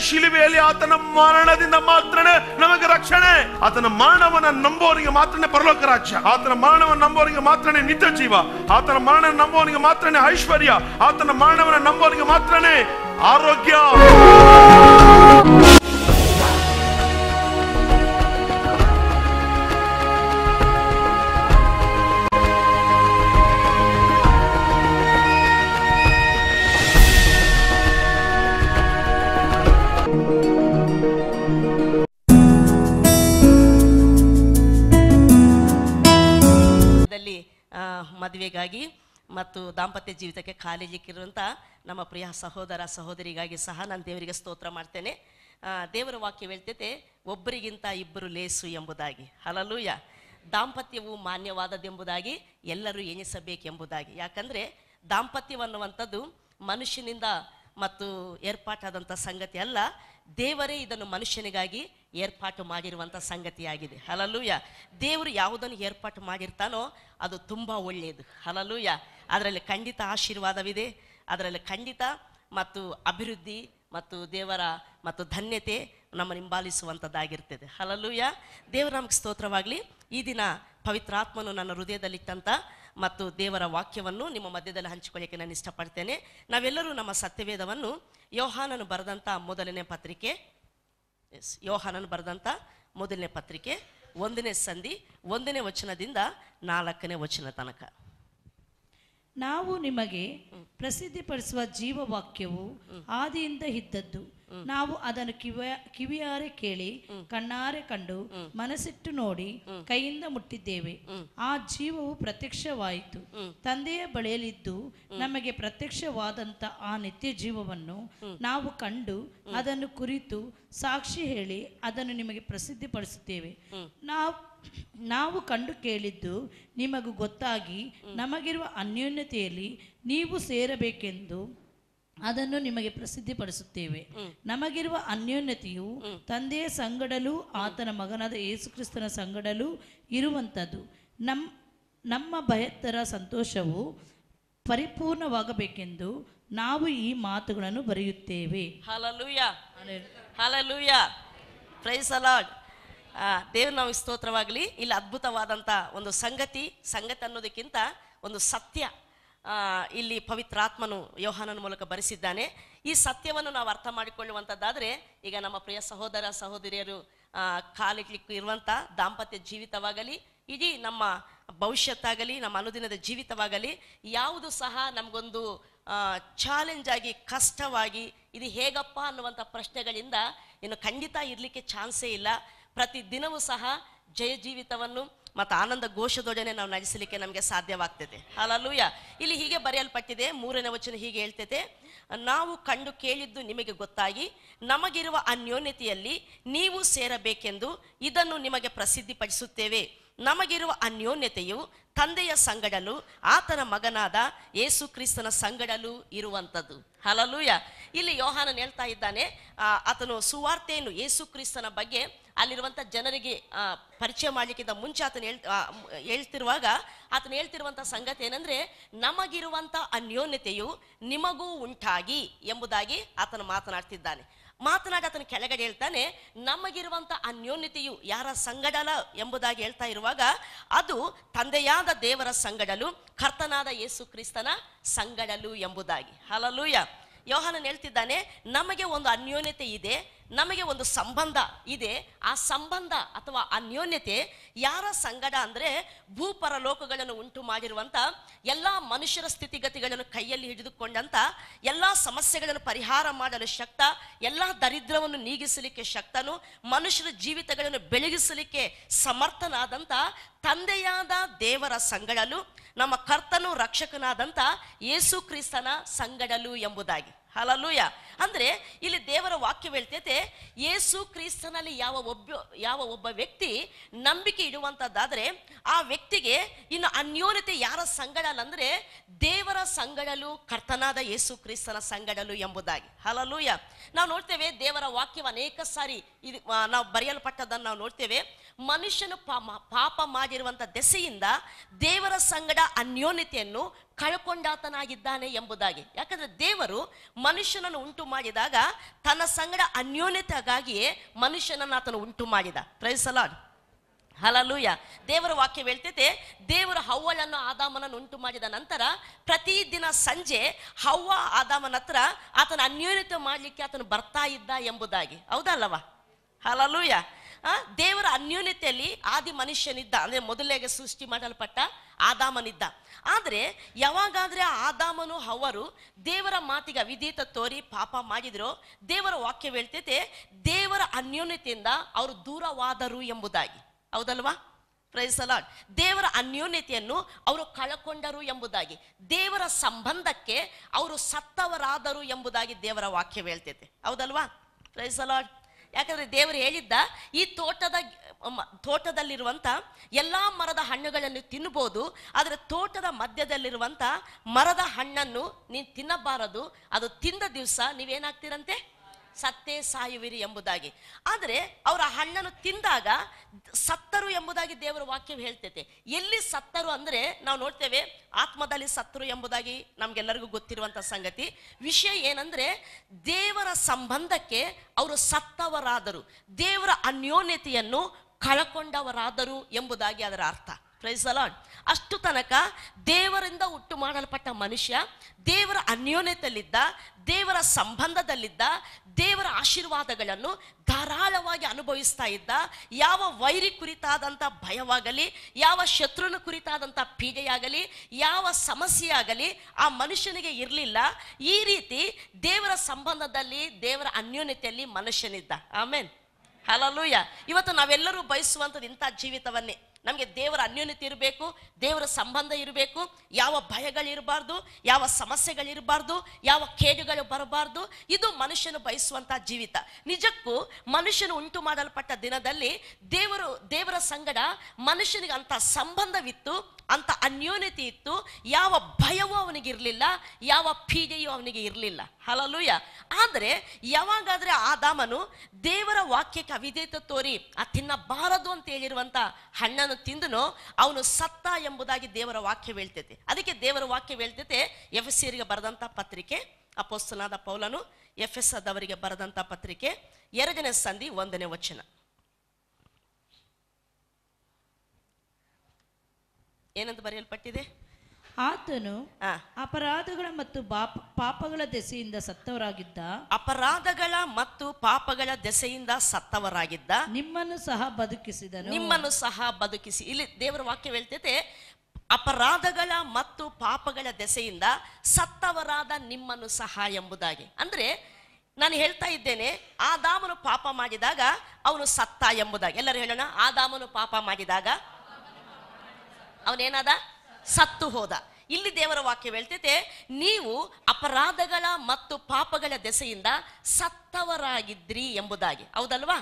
ಶಿಲುಬೆಯಲ್ಲಿ ಆತನ ಮರಣದಿಂದ ಮಾತ್ರನೇ ನಮಗೆ ರಕ್ಷಣೆ. ಆತನ ಮರಣವನ್ನ ನಂಬೋರಿಗೆ ಮಾತ್ರನೇ ಪರಲೋಕ ರಾಜ್ಯ. ಆತನ ಮರಣವನ್ನು ನಂಬೋರಿಗೆ ಮಾತ್ರನೇ ನಿತ್ಯ ಜೀವ. ಆತನ ಮರಣ ನಂಬೋರಿಗೆ ಮಾತ್ರನೇ ಐಶ್ವರ್ಯ. ಆತನ ಮರಣವನ್ನ ನಂಬೋರಿಗೆ ಮಾತ್ರನೇ ಆರೋಗ್ಯ. ಮದುವೆಗಾಗಿ ಮತ್ತು ದಾಂಪತ್ಯ ಜೀವಿತಕ್ಕೆ ಕಾಲಿಲಿಕ್ಕಿರುವಂಥ ನಮ್ಮ ಪ್ರಿಯ ಸಹೋದರ ಸಹೋದರಿಗಾಗಿ ಸಹ ನಾನು ದೇವರಿಗೆ ಸ್ತೋತ್ರ ಮಾಡ್ತೇನೆ. ದೇವರ ವಾಕ್ಯ ಹೇಳ್ತೈತೆ, ಒಬ್ಬರಿಗಿಂತ ಇಬ್ಬರು ಲೇಸು ಎಂಬುದಾಗಿ. ಹಲಲೂಯ ದಾಂಪತ್ಯವು ಮಾನ್ಯವಾದದ್ದೆಂಬುದಾಗಿ, ಎಲ್ಲರೂ ಎಣಿಸಬೇಕೆಂಬುದಾಗಿ. ಯಾಕಂದರೆ ದಾಂಪತ್ಯವನ್ನುವಂಥದ್ದು ಮನುಷ್ಯನಿಂದ ಮತ್ತು ಏರ್ಪಾಟಾದಂಥ ಸಂಗತಿ ಅಲ್ಲ ದೇವರೇ ಇದನ್ನು ಮನುಷ್ಯನಿಗಾಗಿ ಏರ್ಪಾಟು ಮಾಡಿರುವಂಥ ಸಂಗತಿಯಾಗಿದೆ. ಹಲಲೂಯ ದೇವರು ಯಾವುದನ್ನು ಏರ್ಪಾಟು ಮಾಡಿರ್ತಾನೋ ಅದು ತುಂಬ ಒಳ್ಳೆಯದು. ಹಲಲೂಯ ಅದರಲ್ಲಿ ಖಂಡಿತ ಆಶೀರ್ವಾದವಿದೆ. ಅದರಲ್ಲಿ ಖಂಡಿತ ಮತ್ತು ಅಭಿವೃದ್ಧಿ ಮತ್ತು ದೇವರ ಮತ್ತು ಧನ್ಯತೆ ನಮ್ಮ ಹಿಂಬಾಲಿಸುವಂಥದ್ದಾಗಿರ್ತದೆ ಹಲಲೂಯ ದೇವರ ನಮಗೆ ಸ್ತೋತ್ರವಾಗಲಿ, ಈ ದಿನ ಪವಿತ್ರಾತ್ಮನು ನನ್ನ ಹೃದಯದಲ್ಲಿಟ್ಟಂಥ ಮತ್ತು ದೇವರ ವಾಕ್ಯವನ್ನು ನಿಮ್ಮ ಮಧ್ಯದಲ್ಲಿ ಹಂಚಿಕೊಳ್ಳಿಕ್ಕೆ ನಾನು ಇಷ್ಟಪಡ್ತೇನೆ. ನಾವೆಲ್ಲರೂ ನಮ್ಮ ಸತ್ಯವೇದವನ್ನು ಯೋಹಾನನು ಬರೆದಂಥ ಮೊದಲನೇ ಪತ್ರಿಕೆ. ಎಸ್ ಯೋಹಾನನು ಬರೆದಂಥ ಮೊದಲನೇ ಪತ್ರಿಕೆ ಒಂದನೇ ಸಂಧಿ ಒಂದನೇ ವಚನದಿಂದ ನಾಲ್ಕನೇ ವಚನ ತನಕ. ನಾವು ನಿಮಗೆ ಪ್ರಸಿದ್ಧಿಪಡಿಸುವ ಜೀವವಾಕ್ಯವು ಆದಿಯಿಂದ ಇದ್ದದ್ದು. ನಾವು ಅದನ್ನು ಕಿವಿಯ ಕಿವಿಯಾರೆ ಕೇಳಿ, ಕಣ್ಣಾರೆ ಕಂಡು, ಮನಸ್ಸಿಟ್ಟು ನೋಡಿ, ಕೈಯಿಂದ ಮುಟ್ಟಿದ್ದೇವೆ. ಆ ಜೀವವು ಪ್ರತ್ಯಕ್ಷವಾಯಿತು. ತಂದೆಯ ಬಳಿಯಲ್ಲಿದ್ದು ನಮಗೆ ಪ್ರತ್ಯಕ್ಷವಾದಂತ ಆ ನಿತ್ಯ ಜೀವವನ್ನು ನಾವು ಕಂಡು ಅದನ್ನು ಕುರಿತು ಸಾಕ್ಷಿ ಹೇಳಿ ಅದನ್ನು ನಿಮಗೆ ಪ್ರಸಿದ್ಧಿಪಡಿಸುತ್ತೇವೆ. ನಾವು ನಾವು ಕಂಡು ಕೇಳಿದ್ದು ನಿಮಗೂ ಗೊತ್ತಾಗಿ ನಮಗಿರುವ ಅನ್ಯೋನ್ಯತೆಯಲ್ಲಿ ನೀವು ಸೇರಬೇಕೆಂದು ಅದನ್ನು ನಿಮಗೆ ಪ್ರಸಿದ್ಧಿಪಡಿಸುತ್ತೇವೆ. ನಮಗಿರುವ ಅನ್ಯೋನ್ಯತೆಯು ತಂದೆಯ ಸಂಗಡಲು ಆತನ ಮಗನಾದ ಯೇಸುಕ್ರಿಸ್ತನ ಸಂಗಡಲು ಇರುವಂಥದ್ದು. ನಮ್ಮ ನಮ್ಮ ಭಯತ್ತರ ಸಂತೋಷವು ಪರಿಪೂರ್ಣವಾಗಬೇಕೆಂದು ನಾವು ಈ ಮಾತುಗಳನ್ನು ಬರೆಯುತ್ತೇವೆ. ಹಲಲೂಯ ಹಲಲೂಯ ಪ್ರೈಸ್ ಅಲಾಡ್ ದೇವ್ರ ನಾವು ಸ್ತೋತ್ರವಾಗಲಿ. ಇಲ್ಲಿ ಅದ್ಭುತವಾದಂಥ ಒಂದು ಸಂಗತಿ ಸಂಗತಿ ಅನ್ನೋದಕ್ಕಿಂತ ಒಂದು ಸತ್ಯ ಇಲ್ಲಿ ಪವಿತ್ರಾತ್ಮನು ಯೋಹಾನನ ಮೂಲಕ ಬರೆಸಿದ್ದಾನೆ. ಈ ಸತ್ಯವನ್ನು ನಾವು ಅರ್ಥ ಮಾಡಿಕೊಳ್ಳುವಂಥದ್ದಾದರೆ, ಈಗ ನಮ್ಮ ಪ್ರಿಯ ಸಹೋದರ ಸಹೋದರಿಯರು ಕಾಲಿಡ್ಲಿಕ್ಕೆ ಇರುವಂಥ ದಾಂಪತ್ಯ ಜೀವಿತವಾಗಲಿ, ಇಡೀ ನಮ್ಮ ಭವಿಷ್ಯತ್ತಾಗಲಿ, ನಮ್ಮ ಅನುದಿನದ ಜೀವಿತವಾಗಲಿ, ಯಾವುದು ಸಹ ನಮಗೊಂದು ಚಾಲೆಂಜ್ ಆಗಿ, ಕಷ್ಟವಾಗಿ, ಇದು ಹೇಗಪ್ಪ ಅನ್ನುವಂಥ ಪ್ರಶ್ನೆಗಳಿಂದ ಇನ್ನು ಖಂಡಿತ ಇರಲಿಕ್ಕೆ ಚಾನ್ಸೇ ಇಲ್ಲ. ಪ್ರತಿ ದಿನವೂ ಸಹ ಜಯ ಜೀವಿತವನ್ನು ಮತ್ತು ಆನಂದ ಘೋಷದೊಡನೆ ನಾವು ನಡೆಸಲಿಕ್ಕೆ ನಮಗೆ ಸಾಧ್ಯವಾಗ್ತದೆ. ಅಲ್ಲೂಯ ಇಲ್ಲಿ ಹೀಗೆ ಬರೆಯಲ್ಪಟ್ಟಿದೆ, ಮೂರನೇ ವಚನ ಹೀಗೆ ಹೇಳ್ತದೆ ನಾವು ಕಂಡು ಕೇಳಿದ್ದು ನಿಮಗೆ ಗೊತ್ತಾಗಿ, ನಮಗಿರುವ ಅನ್ಯೋನ್ಯತೆಯಲ್ಲಿ ನೀವು ಸೇರಬೇಕೆಂದು ಇದನ್ನು ನಿಮಗೆ ಪ್ರಸಿದ್ಧಿಪಡಿಸುತ್ತೇವೆ. ನಮಗಿರುವ ಅನ್ಯೋನ್ಯತೆಯು ತಂದೆಯ ಸಂಗಡಲು, ಆತನ ಮಗನಾದ ಯೇಸು ಕ್ರಿಸ್ತನ ಸಂಗಡಲು ಇರುವಂಥದ್ದು. ಹಲಲೂಯ ಇಲ್ಲಿ ಯೋಹಾನನ್ ಹೇಳ್ತಾ ಇದ್ದಾನೆ ಆತನು ಸುವಾರ್ತೆಯನ್ನು ಯೇಸು ಕ್ರಿಸ್ತನ ಬಗ್ಗೆ ಅಲ್ಲಿರುವಂಥ ಜನರಿಗೆ ಪರಿಚಯ ಮಾಡಲಿಕ್ಕಿಂತ ಮುಂಚೆ ಆತನು ಹೇಳ್ ಹೇಳ್ತಿರುವಾಗ ಆತನು ಹೇಳ್ತಿರುವಂಥ ಸಂಗತಿ ಏನಂದ್ರೆ, ನಮಗಿರುವಂಥ ಅನ್ಯೋನ್ಯತೆಯು ನಿಮಗೂ ಉಂಟಾಗಿ ಎಂಬುದಾಗಿ ಆತನು ಮಾತನಾಡ್ತಿದ್ದಾನೆ. ಮಾತನಾಡಿ ಆತನ ಕೆಳಗಡೆ ಹೇಳ್ತಾನೆ ನಮಗಿರುವಂಥ ಅನ್ಯೋನ್ಯತೆಯು ಯಾರ ಸಂಗಡಲ? ಎಂಬುದಾಗಿ ಹೇಳ್ತಾ ಇರುವಾಗ, ಅದು ತಂದೆಯಾದ ದೇವರ ಸಂಗಡಲು, ಕರ್ತನಾದ ಯೇಸು ಕ್ರಿಸ್ತನ ಸಂಗಡಲು ಎಂಬುದಾಗಿ. ಹಲಲೂಯ ಯೋಹನನ್ ಹೇಳ್ತಿದ್ದಾನೆ, ನಮಗೆ ಒಂದು ಅನ್ಯೋನ್ಯತೆ ಇದೆ ನಮಗೆ ಒಂದು ಸಂಬಂಧ ಇದೆ. ಆ ಸಂಬಂಧ ಅಥವಾ ಅನ್ಯೋನ್ಯತೆ ಯಾರ ಸಂಗಡ ಅಂದರೆ ಭೂಪರ ಲೋಕಗಳನ್ನು ಉಂಟು ಮಾಡಿರುವಂಥ ಎಲ್ಲ ಮನುಷ್ಯರ ಸ್ಥಿತಿಗತಿಗಳನ್ನು ಕೈಯಲ್ಲಿ ಹಿಡಿದುಕೊಂಡಂಥ ಎಲ್ಲ ಸಮಸ್ಯೆಗಳನ್ನು ಪರಿಹಾರ ಮಾಡಲು ಶಕ್ತ, ಎಲ್ಲ ದರಿದ್ರವನ್ನು ನೀಗಿಸಲಿಕ್ಕೆ ಶಕ್ತನು, ಮನುಷ್ಯರ ಜೀವಿತಗಳನ್ನು ಬೆಳಗಿಸಲಿಕ್ಕೆ ಸಮರ್ಥನಾದಂಥ ತಂದೆಯಾದ ದೇವರ ಸಂಗಡಲು, ನಮ್ಮ ಕರ್ತನು ರಕ್ಷಕನಾದಂಥ ಯೇಸು ಕ್ರಿಸ್ತನ ಸಂಗಡಲು ಎಂಬುದಾಗಿ. ಹಲಲೂಯ ಅಂದ್ರೆ ಇಲ್ಲಿ ದೇವರ ವಾಕ್ಯ ಹೇಳ್ತೈತೆ, ಯೇಸು ಕ್ರಿಸ್ತನಲ್ಲಿ ಯಾವ ಒಬ್ಬ ಯಾವ ಒಬ್ಬ ವ್ಯಕ್ತಿ ನಂಬಿಕೆ ಇಡುವಂಥದ್ದಾದರೆ ಆ ವ್ಯಕ್ತಿಗೆ ಇನ್ನು ಅನ್ಯೋನ್ಯತೆ ಯಾರ ಸಂಗಡಲ್ಲ ದೇವರ ಸಂಗಡಲು ಕರ್ತನಾದ ಯೇಸು ಕ್ರಿಸ್ತನ ಸಂಗಡಲು ಎಂಬುದಾಗಿ. ಹಲಲೂಯ ನಾವು ನೋಡ್ತೇವೆ ದೇವರ ವಾಕ್ಯವ ಅನೇಕ ಸಾರಿ ಇದು ನಾವು ಬರೆಯಲ್ಪಟ್ಟದನ್ನು ನಾವು ನೋಡ್ತೇವೆ. ಮನುಷ್ಯನು ಪಾಪ ಮಾಡಿರುವಂಥ ದೆಸೆಯಿಂದ ದೇವರ ಸಂಗಡ ಅನ್ಯೋನ್ಯತೆಯನ್ನು ಕಳ್ಕೊಂಡಾತನಾಗಿದ್ದಾನೆ ಎಂಬುದಾಗಿ. ಯಾಕಂದ್ರೆ ದೇವರು ಮನುಷ್ಯನನ್ನು ಉಂಟು ಮಾಡಿದಾಗ ತನ್ನ ಸಂಗಡ ಅನ್ಯೋನ್ಯತೆಗಾಗಿಯೇ ಮನುಷ್ಯನನ್ನು ಆತನು ಉಂಟು ಮಾಡಿದ. ಪ್ರೈಸಲಾಡ್ ಹಲಲೂಯ ದೇವರ ವಾಕ್ಯ ಹೇಳ್ತೈತೆ, ದೇವರು ಹವ್ವಳನ್ನು ಆದಾಮನನ್ನು ಉಂಟು ಮಾಡಿದ ನಂತರ ಪ್ರತಿದಿನ ಸಂಜೆ ಹವ್ವ ಆದಾಮನ ಹತ್ರ ಆತನ ಅನ್ಯೋನ್ಯತೆ ಮಾಡಲಿಕ್ಕೆ ಆತನು ಬರ್ತಾ ಇದ್ದ ಎಂಬುದಾಗಿ. ಹೌದಲ್ಲವಾ? ಹಲಲೂಯ ದೇವರ ಅನ್ಯೂನ್ಯತೆಯಲ್ಲಿ ಆದಿ ಮನುಷ್ಯನಿದ್ದ, ಅಂದ್ರೆ ಮೊದಲಿಗೆ ಸೃಷ್ಟಿ ಮಾಡಲ್ಪಟ್ಟ ಆದಾಮನಿದ್ದ. ಆದ್ರೆ ಯಾವಾಗಾದ್ರೆ ಆದಾಮನು, ಅವರು ದೇವರ ಮಾತಿಗೆ ವಿಧೀತ ತೋರಿ ಪಾಪ ಮಾಡಿದ್ರು, ದೇವರ ವಾಕ್ಯ ಹೇಳ್ತೈತೆ, ದೇವರ ಅನ್ಯೋನ್ಯತೆಯಿಂದ ಅವರು ದೂರವಾದರು ಎಂಬುದಾಗಿ. ಹೌದಲ್ವಾ? ಪ್ರೈಸಲಾಡ್ ದೇವರ ಅನ್ಯೋನ್ಯತೆಯನ್ನು ಅವರು ಕಳಕೊಂಡರು ಎಂಬುದಾಗಿ. ದೇವರ ಸಂಬಂಧಕ್ಕೆ ಅವರು ಸತ್ತವರಾದರು ಎಂಬುದಾಗಿ ದೇವರ ವಾಕ್ಯ ಹೇಳ್ತೈತೆ. ಹೌದಲ್ವಾ? ಪ್ರೈಸಲಾಡ್ ಯಾಕಂದ್ರೆ ದೇವರು ಹೇಳಿದ್ದ ಈ ತೋಟದ ತೋಟದಲ್ಲಿರುವಂತ ಎಲ್ಲಾ ಮರದ ಹಣ್ಣುಗಳನ್ನು ತಿನ್ನಬಹುದು ಆದರೆ ತೋಟದ ಮಧ್ಯದಲ್ಲಿರುವಂತ ಮರದ ಹಣ್ಣನ್ನು ನೀನು ತಿನ್ನಬಾರದು, ಅದು ತಿಂದ ದಿವಸ ನೀವೇನಾಗ್ತೀರಂತೆ? ಸತ್ತೇ ಸಾಯುವಿರಿ ಎಂಬುದಾಗಿ. ಆದರೆ ಅವರ ಹಣ್ಣನ್ನು ತಿಂದಾಗ ಸತ್ತರು ಎಂಬುದಾಗಿ ದೇವರ ವಾಕ್ಯ ಹೇಳ್ತೈತೆ. ಎಲ್ಲಿ ಸತ್ತರು ಅಂದರೆ ನಾವು ನೋಡ್ತೇವೆ ಆತ್ಮದಲ್ಲಿ ಸತ್ತರು ಎಂಬುದಾಗಿ ನಮಗೆಲ್ಲರಿಗೂ ಗೊತ್ತಿರುವಂಥ ಸಂಗತಿ. ವಿಷಯ ಏನಂದ್ರೆ ದೇವರ ಸಂಬಂಧಕ್ಕೆ ಅವರು ಸತ್ತವರಾದರು. ದೇವರ ಅನ್ಯೋನ್ಯತೆಯನ್ನು ಕಳಕೊಂಡವರಾದರು ಎಂಬುದಾಗಿ ಅದರ ಅರ್ಥ. ಪ್ರೈಸ್ ಅಲಾಡ್ ಅಷ್ಟು ತನಕ ದೇವರಿಂದ ಹುಟ್ಟು ಮಾಡಲ್ಪಟ್ಟ ಮನುಷ್ಯ, ದೇವರ ಅನ್ಯೋನ್ಯತೆಯಲ್ಲಿದ್ದ ದೇವರ ಸಂಬಂಧದಲ್ಲಿದ್ದ, ದೇವರ ಆಶೀರ್ವಾದಗಳನ್ನು ಧಾರಾಳವಾಗಿ ಅನುಭವಿಸ್ತಾ ಇದ್ದ, ಯಾವ ವೈರಿ ಕುರಿತಾದಂಥ ಭಯವಾಗಲಿ, ಯಾವ ಶತ್ರುನ ಕುರಿತಾದಂಥ ಪೀಡೆಯಾಗಲಿ, ಯಾವ ಸಮಸ್ಯೆಯಾಗಲಿ ಆ ಮನುಷ್ಯನಿಗೆ ಇರಲಿಲ್ಲ. ಈ ರೀತಿ ದೇವರ ಸಂಬಂಧದಲ್ಲಿ, ದೇವರ ಅನ್ಯೋನ್ಯತೆಯಲ್ಲಿ ಮನುಷ್ಯನಿದ್ದ. ಆಮೇನ್ ಹಲಲೂಯ ಇವತ್ತು ನಾವೆಲ್ಲರೂ ಬಯಸುವಂಥದ್ದು ಇಂಥ ಜೀವಿತವನ್ನೇ. ನಮಗೆ ದೇವರ ಅನ್ಯೋನ್ಯತೆ ಇರಬೇಕು, ದೇವರ ಸಂಬಂಧ ಇರಬೇಕು, ಯಾವ ಭಯಗಳಿರಬಾರ್ದು, ಯಾವ ಸಮಸ್ಯೆಗಳಿರಬಾರ್ದು, ಯಾವ ಕೇಡುಗಳು ಬರಬಾರ್ದು, ಇದು ಮನುಷ್ಯನು ಬಯಸುವಂಥ ಜೀವಿತ. ನಿಜಕ್ಕೂ ಮನುಷ್ಯನು ಉಂಟು ಮಾಡಲ್ಪಟ್ಟ ದಿನದಲ್ಲಿ ದೇವರು, ದೇವರ ಸಂಗಡ ಮನುಷ್ಯನಿಗೆ ಅಂತ ಸಂಬಂಧವಿತ್ತು ಅಂತ ಅನ್ಯೋನ್ಯತೆ ಇತ್ತು. ಯಾವ ಭಯವೂ ಅವನಿಗೆ ಇರಲಿಲ್ಲ ಯಾವ ಪೀಡೆಯೂ ಅವನಿಗೆ ಇರಲಿಲ್ಲ. ಹಲಲೂಯ ಆದರೆ ಯಾವಾಗಾದ್ರೆ ಆದಾಮನು ದೇವರ ವಾಕ್ಯಕ್ಕೆ ಅವಿಧೇತ ತೋರಿ, ಆ ತಿನ್ನಬಾರದು ಅಂತ ಹೇಳಿರುವಂಥ ಹಣ್ಣನ್ನು ತಿಂದನು, ಅವನು ಸತ್ತ ಎಂಬುದಾಗಿ ದೇವರ ವಾಕ್ಯ ಹೇಳ್ತೈತೆ. ಅದಕ್ಕೆ ದೇವರ ವಾಕ್ಯ ಹೇಳ್ತೈತೆ ಎಫ್ ಎಸ್ ಸಿರಿಗೆ ಬರೆದಂತ ಪತ್ರಿಕೆ ಅಪೋಸ್ತನಾದ ಪೌಲನು ಎಫ್ ಎಸ್ ಅದವರಿಗೆ ಬರೆದಂಥ ಪತ್ರಿಕೆ, ಎರಡನೇ ಸಂಧಿ ಒಂದನೇ ವಚನ. ಏನಂತ ಬರೆಯಲ್ಪಟ್ಟಿದೆ? ಆತನು ಆ. ಅಪರಾಧಗಳ ಮತ್ತು ಪಾಪ ಪಾಪಗಳ ದೆಸೆಯಿಂದ ಸತ್ತವರಾಗಿದ್ದ. ಅಪರಾಧಗಳ ಮತ್ತು ಪಾಪಗಳ ದೆಸೆಯಿಂದ ಸತ್ತವರಾಗಿದ್ದ. ನಿಮ್ಮನ್ನು ಸಹ ಬದುಕಿಸಿದನು. ನಿಮ್ಮನ್ನು ಸಹ ಬದುಕಿಸಿ. ಇಲ್ಲಿ ದೇವರ ವಾಕ್ಯ ಹೇಳ್ತೈತೆ ಅಪರಾಧಗಳ ಮತ್ತು ಪಾಪಗಳ ದೆಸೆಯಿಂದ ಸತ್ತವರಾದ ನಿಮ್ಮನ್ನು ಸಹ ಎಂಬುದಾಗಿ. ಅಂದ್ರೆ ನಾನು ಹೇಳ್ತಾ ಇದ್ದೇನೆ ಆದಾಮನು ಪಾಪ ಮಾಡಿದಾಗ ಅವನು ಸತ್ತ ಎಂಬುದಾಗಿ. ಎಲ್ಲರೂ ಹೇಳೋಣ ಆದಾಮನು ಪಾಪ ಮಾಡಿದಾಗ ಅವನೇನಾದ? ಸತ್ತು ಹೋದ. ಇಲ್ಲಿ ದೇವರ ವಾಕ್ಯ ಹೇಳ್ತೈತೆ, ನೀವು ಅಪರಾಧಗಳ ಮತ್ತು ಪಾಪಗಳ ದೆಸೆಯಿಂದ ಸತ್ತವರಾಗಿದ್ರಿ ಎಂಬುದಾಗಿ. ಹೌದಲ್ವಾ?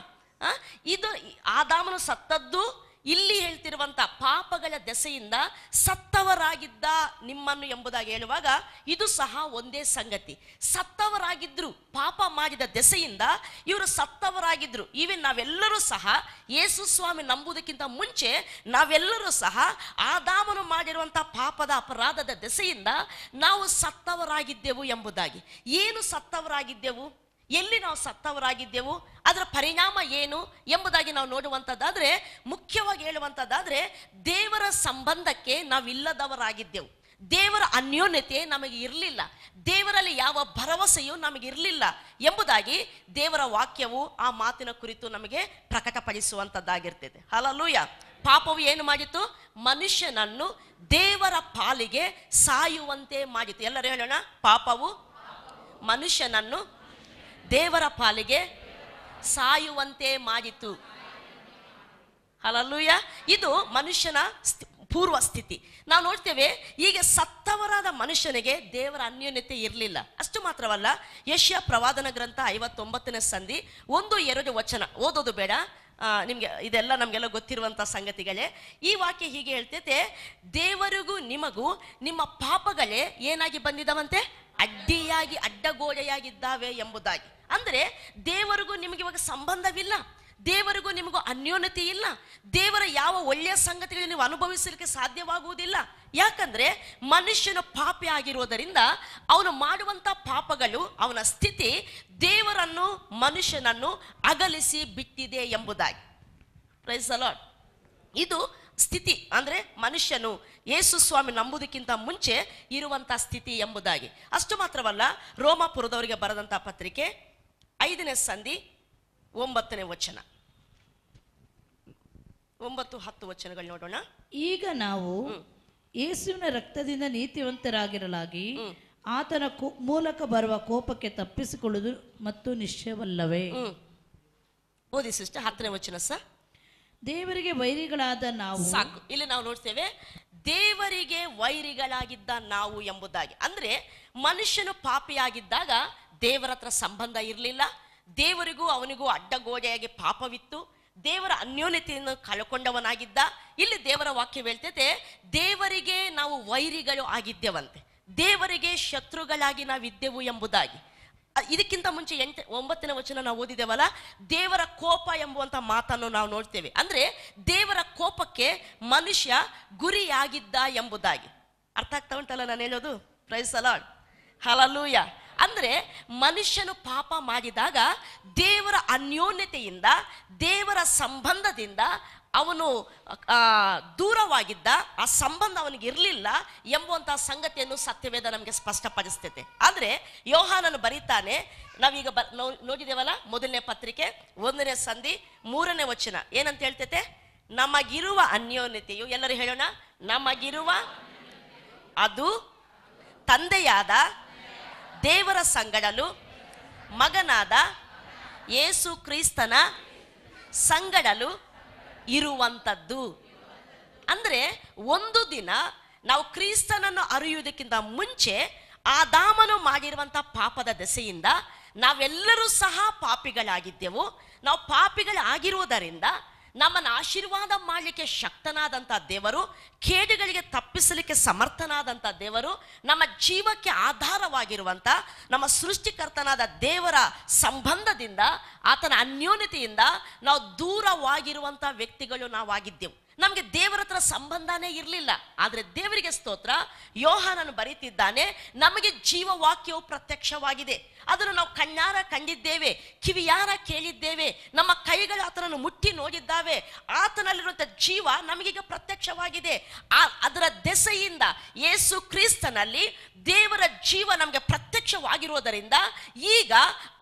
ಇದು ಆದಾಮನು ಸತ್ತದ್ದು ಇಲ್ಲಿ ಹೇಳ್ತಿರುವಂತ ಪಾಪಗಳ ದೆಸೆಯಿಂದ ಸತ್ತವರಾಗಿದ್ದ ನಿಮ್ಮನ್ನು ಎಂಬುದಾಗಿ ಹೇಳುವಾಗ ಇದು ಸಹ ಒಂದೇ ಸಂಗತಿ. ಸತ್ತವರಾಗಿದ್ರು, ಪಾಪ ಮಾಡಿದ ದೆಸೆಯಿಂದ ಇವರು ಸತ್ತವರಾಗಿದ್ರು. ಈವನ್ ನಾವೆಲ್ಲರೂ ಸಹ ಯೇಸು ಸ್ವಾಮಿ ನಂಬುವುದಕ್ಕಿಂತ ಮುಂಚೆ ನಾವೆಲ್ಲರೂ ಸಹ ಆದಾಮನು ಮಾಡಿರುವಂಥ ಪಾಪದ ಅಪರಾಧದ ದೆಸೆಯಿಂದ ನಾವು ಸತ್ತವರಾಗಿದ್ದೆವು ಎಂಬುದಾಗಿ. ಏನು ಸತ್ತವರಾಗಿದ್ದೆವು? ಎಲ್ಲಿ ನಾವು ಸತ್ತವರಾಗಿದ್ದೆವು, ಅದರ ಪರಿಣಾಮ ಏನು ಎಂಬುದಾಗಿ ನಾವು ನೋಡುವಂಥದ್ದಾದರೆ, ಮುಖ್ಯವಾಗಿ ಹೇಳುವಂಥದ್ದಾದರೆ ದೇವರ ಸಂಬಂಧಕ್ಕೆ ನಾವಿಲ್ಲದವರಾಗಿದ್ದೆವು. ದೇವರ ಅನ್ಯೋನ್ಯತೆ ನಮಗೆ ಇರಲಿಲ್ಲ. ದೇವರಲ್ಲಿ ಯಾವ ಭರವಸೆಯೂ ನಮಗೆ ಇರಲಿಲ್ಲ ಎಂಬುದಾಗಿ ದೇವರ ವಾಕ್ಯವು ಆ ಮಾತಿನ ಕುರಿತು ನಮಗೆ ಪ್ರಕಟಪಡಿಸುವಂಥದ್ದಾಗಿರ್ತದೆ. ಹಲಲೂಯ ಪಾಪವು ಏನು ಮಾಡಿತು? ಮನುಷ್ಯನನ್ನು ದೇವರ ಪಾಲಿಗೆ ಸಾಯುವಂತೆ ಮಾಡಿತು. ಎಲ್ಲರೂ ಹೇಳೋಣ, ಪಾಪವು ಮನುಷ್ಯನನ್ನು ದೇವರ ಪಾಲಿಗೆ ಸಾಯುವಂತೆ ಮಾಡಿತು. ಅಲ್ಲೂಯ ಇದು ಮನುಷ್ಯನ ಪೂರ್ವ ಸ್ಥಿತಿ. ನಾವು ನೋಡ್ತೇವೆ ಈಗ ಸತ್ತವರಾದ ಮನುಷ್ಯನಿಗೆ ದೇವರ ಅನ್ಯೋನ್ಯತೆ ಇರಲಿಲ್ಲ. ಅಷ್ಟು ಮಾತ್ರವಲ್ಲ, ಯಶ್ಯ ಪ್ರವಾದನ ಗ್ರಂಥ ಐವತ್ತೊಂಬತ್ತನೇ ಸಂಧಿ, ಒಂದು, ಎರಡು ವಚನ. ಓದೋದು ಬೇಡ. ನಿಮಗೆ, ಇದೆಲ್ಲ ನಮಗೆಲ್ಲ ಗೊತ್ತಿರುವಂಥ ಸಂಗತಿಗಳೇ. ಈ ವಾಕ್ಯ ಹೀಗೆ ಹೇಳ್ತೈತೆ, ದೇವರಿಗೂ ನಿಮಗೂ ನಿಮ್ಮ ಪಾಪಗಳೇ ಏನಾಗಿ ಬಂದಿದ್ದಾವಂತೆ ಅಡ್ಡಿಯಾಗಿ, ಅಡ್ಡಗೋಡೆಯಾಗಿದ್ದಾವೆ ಎಂಬುದಾಗಿ. ಅಂದರೆ ದೇವರಿಗೂ ನಿಮಗೆ ಇವಾಗ ಸಂಬಂಧವಿಲ್ಲ. ದೇವರಿಗೂ ನಿಮಗೂ ಅನ್ಯೋನ್ಯತೆ ಇಲ್ಲ ದೇವರ ಯಾವ ಒಳ್ಳೆಯ ಸಂಗತಿಗಳು ನೀವು ಅನುಭವಿಸಲಿಕ್ಕೆ ಸಾಧ್ಯವಾಗುವುದಿಲ್ಲ. ಯಾಕಂದ್ರೆ ಮನುಷ್ಯನ ಪಾಪಿ ಆಗಿರುವುದರಿಂದ ಅವನು ಮಾಡುವಂಥ ಪಾಪಗಳು, ಅವನ ಸ್ಥಿತಿ ದೇವರನ್ನು, ಮನುಷ್ಯನನ್ನು ಅಗಲಿಸಿ ಬಿಟ್ಟಿದೆ ಎಂಬುದಾಗಿ. ಪ್ರೈಸ್ ಅಲಾಟ್ ಇದು ಸ್ಥಿತಿ ಅಂದ್ರೆ ಮನುಷ್ಯನು ಯೇಸು ಸ್ವಾಮಿ ನಂಬುದಕ್ಕಿಂತ ಮುಂಚೆ ಇರುವಂಥ ಸ್ಥಿತಿ ಎಂಬುದಾಗಿ. ಅಷ್ಟು ಮಾತ್ರವಲ್ಲ ರೋಮಾಪುರದವರಿಗೆ ಬರೆದಂಥ ಪತ್ರಿಕೆ ಐದನೇ ಸಂಧಿ ಒಂಬತ್ತನೇ ವಚನ. ಒಂಬತ್ತು ಹತ್ತು ವಚನಗಳು ನೋಡೋಣ. ಈಗ ನಾವು ಯೇಸುವಿನ ರಕ್ತದಿಂದ ನೀತಿವಂತರಾಗಿರಲಾಗಿ ಆತನ ಮೂಲಕ ಬರುವ ಕೋಪಕ್ಕೆ ತಪ್ಪಿಸಿಕೊಳ್ಳುವುದು ಮತ್ತು ನಿಶ್ಚಯವಲ್ಲವೇ? ಓದಿ ಸಿಸ್ಟರ್ ಹತ್ತನೇ ವಚನ ಸರ್. ದೇವರಿಗೆ ವೈರಿಗಳಾದ ನಾವು ಸಾಕು. ಇಲ್ಲಿ ನಾವು ನೋಡ್ತೇವೆ, ದೇವರಿಗೆ ವೈರಿಗಳಾಗಿದ್ದ ನಾವು ಎಂಬುದಾಗಿ. ಅಂದ್ರೆ ಮನುಷ್ಯನು ಪಾಪಿಯಾಗಿದ್ದಾಗ ದೇವರ ಹತ್ರ ಸಂಬಂಧ ಇರಲಿಲ್ಲ, ದೇವರಿಗೂ ಅವನಿಗೂ ಅಡ್ಡಗೋಡೆಯಾಗಿ ಪಾಪವಿತ್ತು, ದೇವರ ಅನ್ಯೋನ್ಯತೆಯನ್ನು ಕಳ್ಕೊಂಡವನಾಗಿದ್ದ. ಇಲ್ಲಿ ದೇವರ ವಾಕ್ಯ ಹೇಳ್ತೈತೆ, ದೇವರಿಗೆ ನಾವು ವೈರಿಗಳು ಆಗಿದ್ದೇವಂತೆ, ದೇವರಿಗೆ ಶತ್ರುಗಳಾಗಿ ನಾವಿದ್ದೆವು ಎಂಬುದಾಗಿ. ಇದಕ್ಕಿಂತ ಮುಂಚೆ ಎಂಟು, ಒಂಬತ್ತನೇ ವಚನ ನಾವು ಓದಿದ್ದೇವಲ್ಲ? ದೇವರ ಕೋಪ ಎಂಬುವಂಥ ಮಾತನ್ನು ನಾವು ನೋಡ್ತೇವೆ. ಅಂದರೆ ದೇವರ ಕೋಪಕ್ಕೆ ಮನುಷ್ಯ ಗುರಿಯಾಗಿದ್ದ ಎಂಬುದಾಗಿ. ಅರ್ಥ ಆಗ್ತಾ ಉಂಟಲ್ಲ ನಾನು ಹೇಳೋದು? ಪ್ರೈಸ್ ಅಲಾಡ್ ಹಲಲೂಯ ಅಂದರೆ ಮನುಷ್ಯನು ಪಾಪ ಮಾಡಿದಾಗ ದೇವರ ಅನ್ಯೋನ್ಯತೆಯಿಂದ, ದೇವರ ಸಂಬಂಧದಿಂದ ಅವನು ದೂರವಾಗಿದ್ದ, ಆ ಸಂಬಂಧ ಅವನಿಗೆ ಇರಲಿಲ್ಲ ಎಂಬುವಂತಹ ಸಂಗತಿಯನ್ನು ಸತ್ಯವೇದ ನಮಗೆ ಸ್ಪಷ್ಟಪಡಿಸ್ತೈತೆ ಆದರೆ ಯೋಹಾನನು ಬರೀತಾನೆ, ನಾವೀಗ ಬ ನೋಡಿದೇವಲ್ಲ, ಮೊದಲನೇ ಪತ್ರಿಕೆ, ಒಂದನೇ ಸಂಧಿ, ಮೂರನೇ ವಚನ. ಏನಂತ ಹೇಳ್ತೈತೆ ನಮಗಿರುವ ಅನ್ಯೋನ್ಯತೆಯು, ಎಲ್ಲರೂ ಹೇಳೋಣ, ನಮಗಿರುವ ಅದು ತಂದೆಯಾದ ದೇವರ ಸಂಗಡಲು ಮಗನಾದ ಯೇಸು ಕ್ರಿಸ್ತನ ಸಂಗಡಲು ಇರುವಂಥದ್ದು ಅಂದರೆ ಒಂದು ದಿನ ನಾವು ಕ್ರಿಸ್ತನನ್ನು ಅರಿಯುವುದಕ್ಕಿಂತ ಮುಂಚೆ ಆದಾಮನು ಮಾಡಿರುವಂಥ ಪಾಪದ ದೆಸೆಯಿಂದ ನಾವೆಲ್ಲರೂ ಸಹ ಪಾಪಿಗಳಾಗಿದ್ದೆವು. ನಾವು ಪಾಪಿಗಳಾಗಿರುವುದರಿಂದ ನಮ್ಮನ್ನು ಆಶೀರ್ವಾದ ಮಾಡಲಿಕ್ಕೆ ಶಕ್ತನಾದಂಥ ದೇವರು ಖೇಡುಗಳಿಗೆ ತಪ್ಪಿಸಲಿಕ್ಕೆ ಸಮರ್ಥನಾದಂಥ ದೇವರು, ನಮ್ಮ ಜೀವಕ್ಕೆ ಆಧಾರವಾಗಿರುವಂಥ ನಮ್ಮ ಸೃಷ್ಟಿಕರ್ತನಾದ ದೇವರ ಸಂಬಂಧದಿಂದ, ಆತನ ಅನ್ಯೋನ್ಯತೆಯಿಂದ ನಾವು ದೂರವಾಗಿರುವಂಥ ವ್ಯಕ್ತಿಗಳು ನಾವಾಗಿದ್ದೆವು. ನಮಗೆ ದೇವರ ಹತ್ರ ಸಂಬಂಧನೇ ಇರಲಿಲ್ಲ. ಆದರೆ ದೇವರಿಗೆ ಸ್ತೋತ್ರ, ಯೋಹಾನನು ಬರೀತಿದ್ದಾನೆ, ನಮಗೆ ಜೀವವಾಕ್ಯವು ಪ್ರತ್ಯಕ್ಷವಾಗಿದೆ. ಅದನ್ನು ನಾವು ಕಣ್ಣಾರ ಕಂಡಿದ್ದೇವೆ, ಕಿವಿಯಾರ ಕೇಳಿದ್ದೇವೆ, ನಮ್ಮ ಕೈಗಳು ಆತನನ್ನು ಮುಟ್ಟಿ ನೋಡಿದ್ದಾವೆ. ಆತನಲ್ಲಿರುವಂಥ ಜೀವ ನಮಗೀಗ ಪ್ರತ್ಯಕ್ಷವಾಗಿದೆ. ಆ ಅದರ ದೆಸೆಯಿಂದ ಯೇಸು ಕ್ರಿಸ್ತನಲ್ಲಿ ದೇವರ ಜೀವ ನಮಗೆ ಪ್ರತ್ಯಕ್ಷವಾಗಿರುವುದರಿಂದ ಈಗ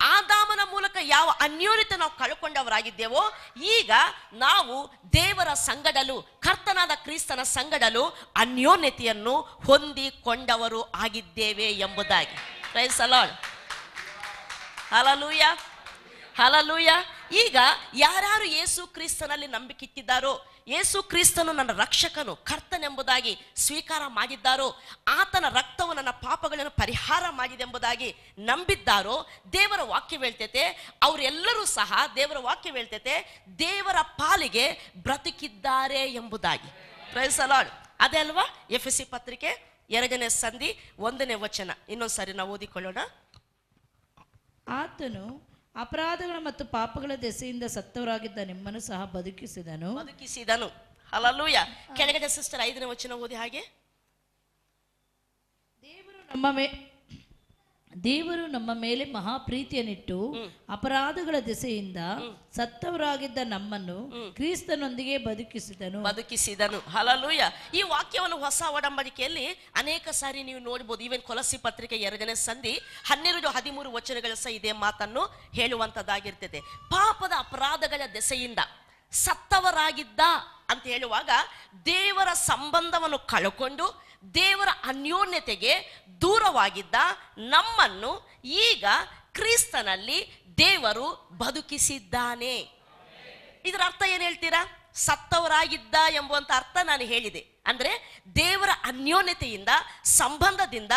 ಆದಾಮನ ಮೂಲಕ ಯಾವ ಅನ್ಯೋನ್ಯತೆ ನಾವು ಕಳ್ಕೊಂಡವರಾಗಿದ್ದೇವೋ, ಈಗ ನಾವು ದೇವರ ಸಂಗಡಲು ಕರ್ತನಾದ ಕ್ರಿಸ್ತನ ಸಂಗಡಲು ಅನ್ಯೋನ್ಯತೆಯನ್ನು ಹೊಂದಿಕೊಂಡವರು ಆಗಿದ್ದೇವೆ ಎಂಬುದಾಗಿ. ಹಲಲೂಯ ಹಲಲೂಯ ಈಗ ಯಾರ್ಯಾರು ಯೇಸು ಕ್ರಿಸ್ತನಲ್ಲಿ ನಂಬಿಕಿಟ್ಟಿದ್ದಾರೋ ಯೇಸು ಕ್ರಿಸ್ತನು ನನ್ನ ರಕ್ಷಕನು, ಕರ್ತನೆಂಬುದಾಗಿ ಸ್ವೀಕಾರ ಮಾಡಿದ್ದಾರೋ, ಆತನ ರಕ್ತವು ನನ್ನ ಪಾಪಗಳನ್ನು ಪರಿಹಾರ ಮಾಡಿದೆಂಬುದಾಗಿ ನಂಬಿದ್ದಾರೋ, ದೇವರ ವಾಕ್ಯ ಹೇಳ್ತೈತೆ, ಅವರೆಲ್ಲರೂ ಸಹ ದೇವರ ವಾಕ್ಯ ಹೇಳ್ತೈತೆ, ದೇವರ ಪಾಲಿಗೆ ಬ್ರತಿಕಿದ್ದಾರೆ ಎಂಬುದಾಗಿ. ಪ್ರೈಸ್ ಅಲಾಡ್ ಅದೇ ಅಲ್ವಾ? ಎಫ್ ಎಸ್ ಸಿ ಪತ್ರಿಕೆ ಎರಡನೇ ಸಂಧಿ ಒಂದನೇ ವಚನ. ಇನ್ನೊಂದ್ಸರಿ ನಾವು ಓದಿಕೊಳ್ಳೋಣ. ಆತನು ಅಪರಾಧಗಳ ಮತ್ತು ಪಾಪಗಳ ದೆಸೆಯಿಂದ ಸತ್ತವರಾಗಿದ್ದ ನಿಮ್ಮನ್ನು ಸಹ ಬದುಕಿಸಿದನು. ಬದುಕಿಸಿದನು. ಹಲಲೂಯ ಕೆಳಗಡೆ ಸಿಸ್ಟರ್ ಐದನೇ ವಚನ ಓದಿ ಹಾಗೆ. ದೇವರು ನಮ್ಮ ಮೇ ದೇವರು ನಮ್ಮ ಮೇಲೆ ಮಹಾ ಪ್ರೀತಿಯನ್ನಿಟ್ಟು ಅಪರಾಧಗಳ ದೆಸೆಯಿಂದ ಸತ್ತವರಾಗಿದ್ದ ನಮ್ಮನ್ನು ಕ್ರಿಸ್ತನೊಂದಿಗೆ ಬದುಕಿಸಿದನು. ಬದುಕಿಸಿದನು. ಹಲಲೂಯ ಈ ವಾಕ್ಯವನ್ನು ಹೊಸ ಒಡಂಬಡಿಕೆಯಲ್ಲಿ ಅನೇಕ ಸಾರಿ ನೀವು ನೋಡಬಹುದು ಈವನ್ ಕೊಲಸಿ ಪತ್ರಿಕೆ ಎರಡನೇ ಸಂಧಿ ಹನ್ನೆರಡು ಹದಿಮೂರು ವಚನಗಳ ಸಹ ಇದೇ ಮಾತನ್ನು ಹೇಳುವಂತದ್ದಾಗಿರ್ತದೆ ಪಾಪದ ಅಪರಾಧಗಳ ದೆಸೆಯಿಂದ ಸತ್ತವರಾಗಿದ್ದ ಅಂತ ಹೇಳುವಾಗ ದೇವರ ಸಂಬಂಧವನ್ನು ಕಳ್ಕೊಂಡು ದೇವರ ಅನ್ಯೋನ್ಯತೆಗೆ ದೂರವಾಗಿದ್ದ ನಮ್ಮನ್ನು ಈಗ ಕ್ರಿಸ್ತನಲ್ಲಿ ದೇವರು ಬದುಕಿಸಿದ್ದಾನೆ. ಇದರ ಅರ್ಥ ಏನು ಹೇಳ್ತೀರಾ? ಸತ್ತವರಾಗಿದ್ದ ಎಂಬುವಂತ ಅರ್ಥ ನಾನು ಹೇಳಿದೆ. ಅಂದ್ರೆ ದೇವರ ಅನ್ಯೋನ್ಯತೆಯಿಂದ, ಸಂಬಂಧದಿಂದ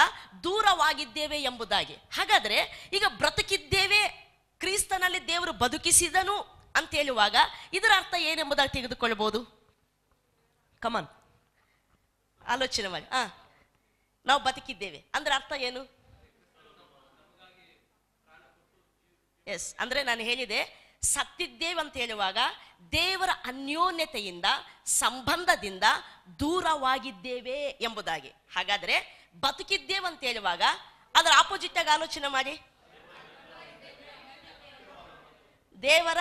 ದೂರವಾಗಿದ್ದೇವೆ ಎಂಬುದಾಗಿ. ಹಾಗಾದ್ರೆ ಈಗ ಬ್ರತಕಿದ್ದೇವೆ, ಕ್ರಿಸ್ತನಲ್ಲಿ ದೇವರು ಬದುಕಿಸಿದನು ಅಂತ ಹೇಳುವಾಗ ಇದರ ಅರ್ಥ ಏನೆಂಬುದಾಗಿ ತೆಗೆದುಕೊಳ್ಳಬಹುದು ಕಮನ್ ಆಲೋಚನೆ ಮಾಡಿ. ಹಾ. ನಾವು ಬದುಕಿದ್ದೇವೆ. ಅಂದ್ರೆ ಅರ್ಥ ಏನು? ಎಸ್ ಅಂದ್ರೆ ನಾನು ಹೇಳಿದೆ, ಸತ್ತಿದ್ದೇವೆ ಅಂತ ಹೇಳುವಾಗ ದೇವರ ಅನ್ಯೋನ್ಯತೆಯಿಂದ, ಸಂಬಂಧದಿಂದ ದೂರವಾಗಿದ್ದೇವೆ ಎಂಬುದಾಗಿ. ಹಾಗಾದ್ರೆ ಬದುಕಿದ್ದೇವೆ ಅಂತ ಹೇಳುವಾಗ ಅದರ ಆಪೋಸಿಟ್ ಆಗಿ ಆಲೋಚನೆ ಮಾಡಿ. ದೇವರ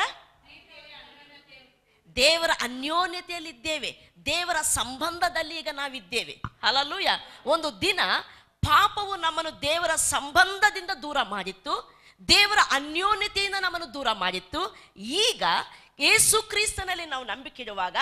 ದೇವರ ಅನ್ಯೋನ್ಯತೆಯಲ್ಲಿದ್ದೇವೆ, ದೇವರ ಸಂಬಂಧದಲ್ಲಿ ಈಗ ನಾವಿದ್ದೇವೆ. ಅಲ್ಲಲ್ಲೂಯ ಒಂದು ದಿನ ಪಾಪವು ನಮ್ಮನ್ನು ದೇವರ ಸಂಬಂಧದಿಂದ ದೂರ ಮಾಡಿತ್ತು, ದೇವರ ಅನ್ಯೋನ್ಯತೆಯಿಂದ ನಮ್ಮನ್ನು ದೂರ ಮಾಡಿತ್ತು. ಈಗ ಏಸು ಕ್ರಿಸ್ತನಲ್ಲಿ ನಾವು ನಂಬಿಕಿಡುವಾಗ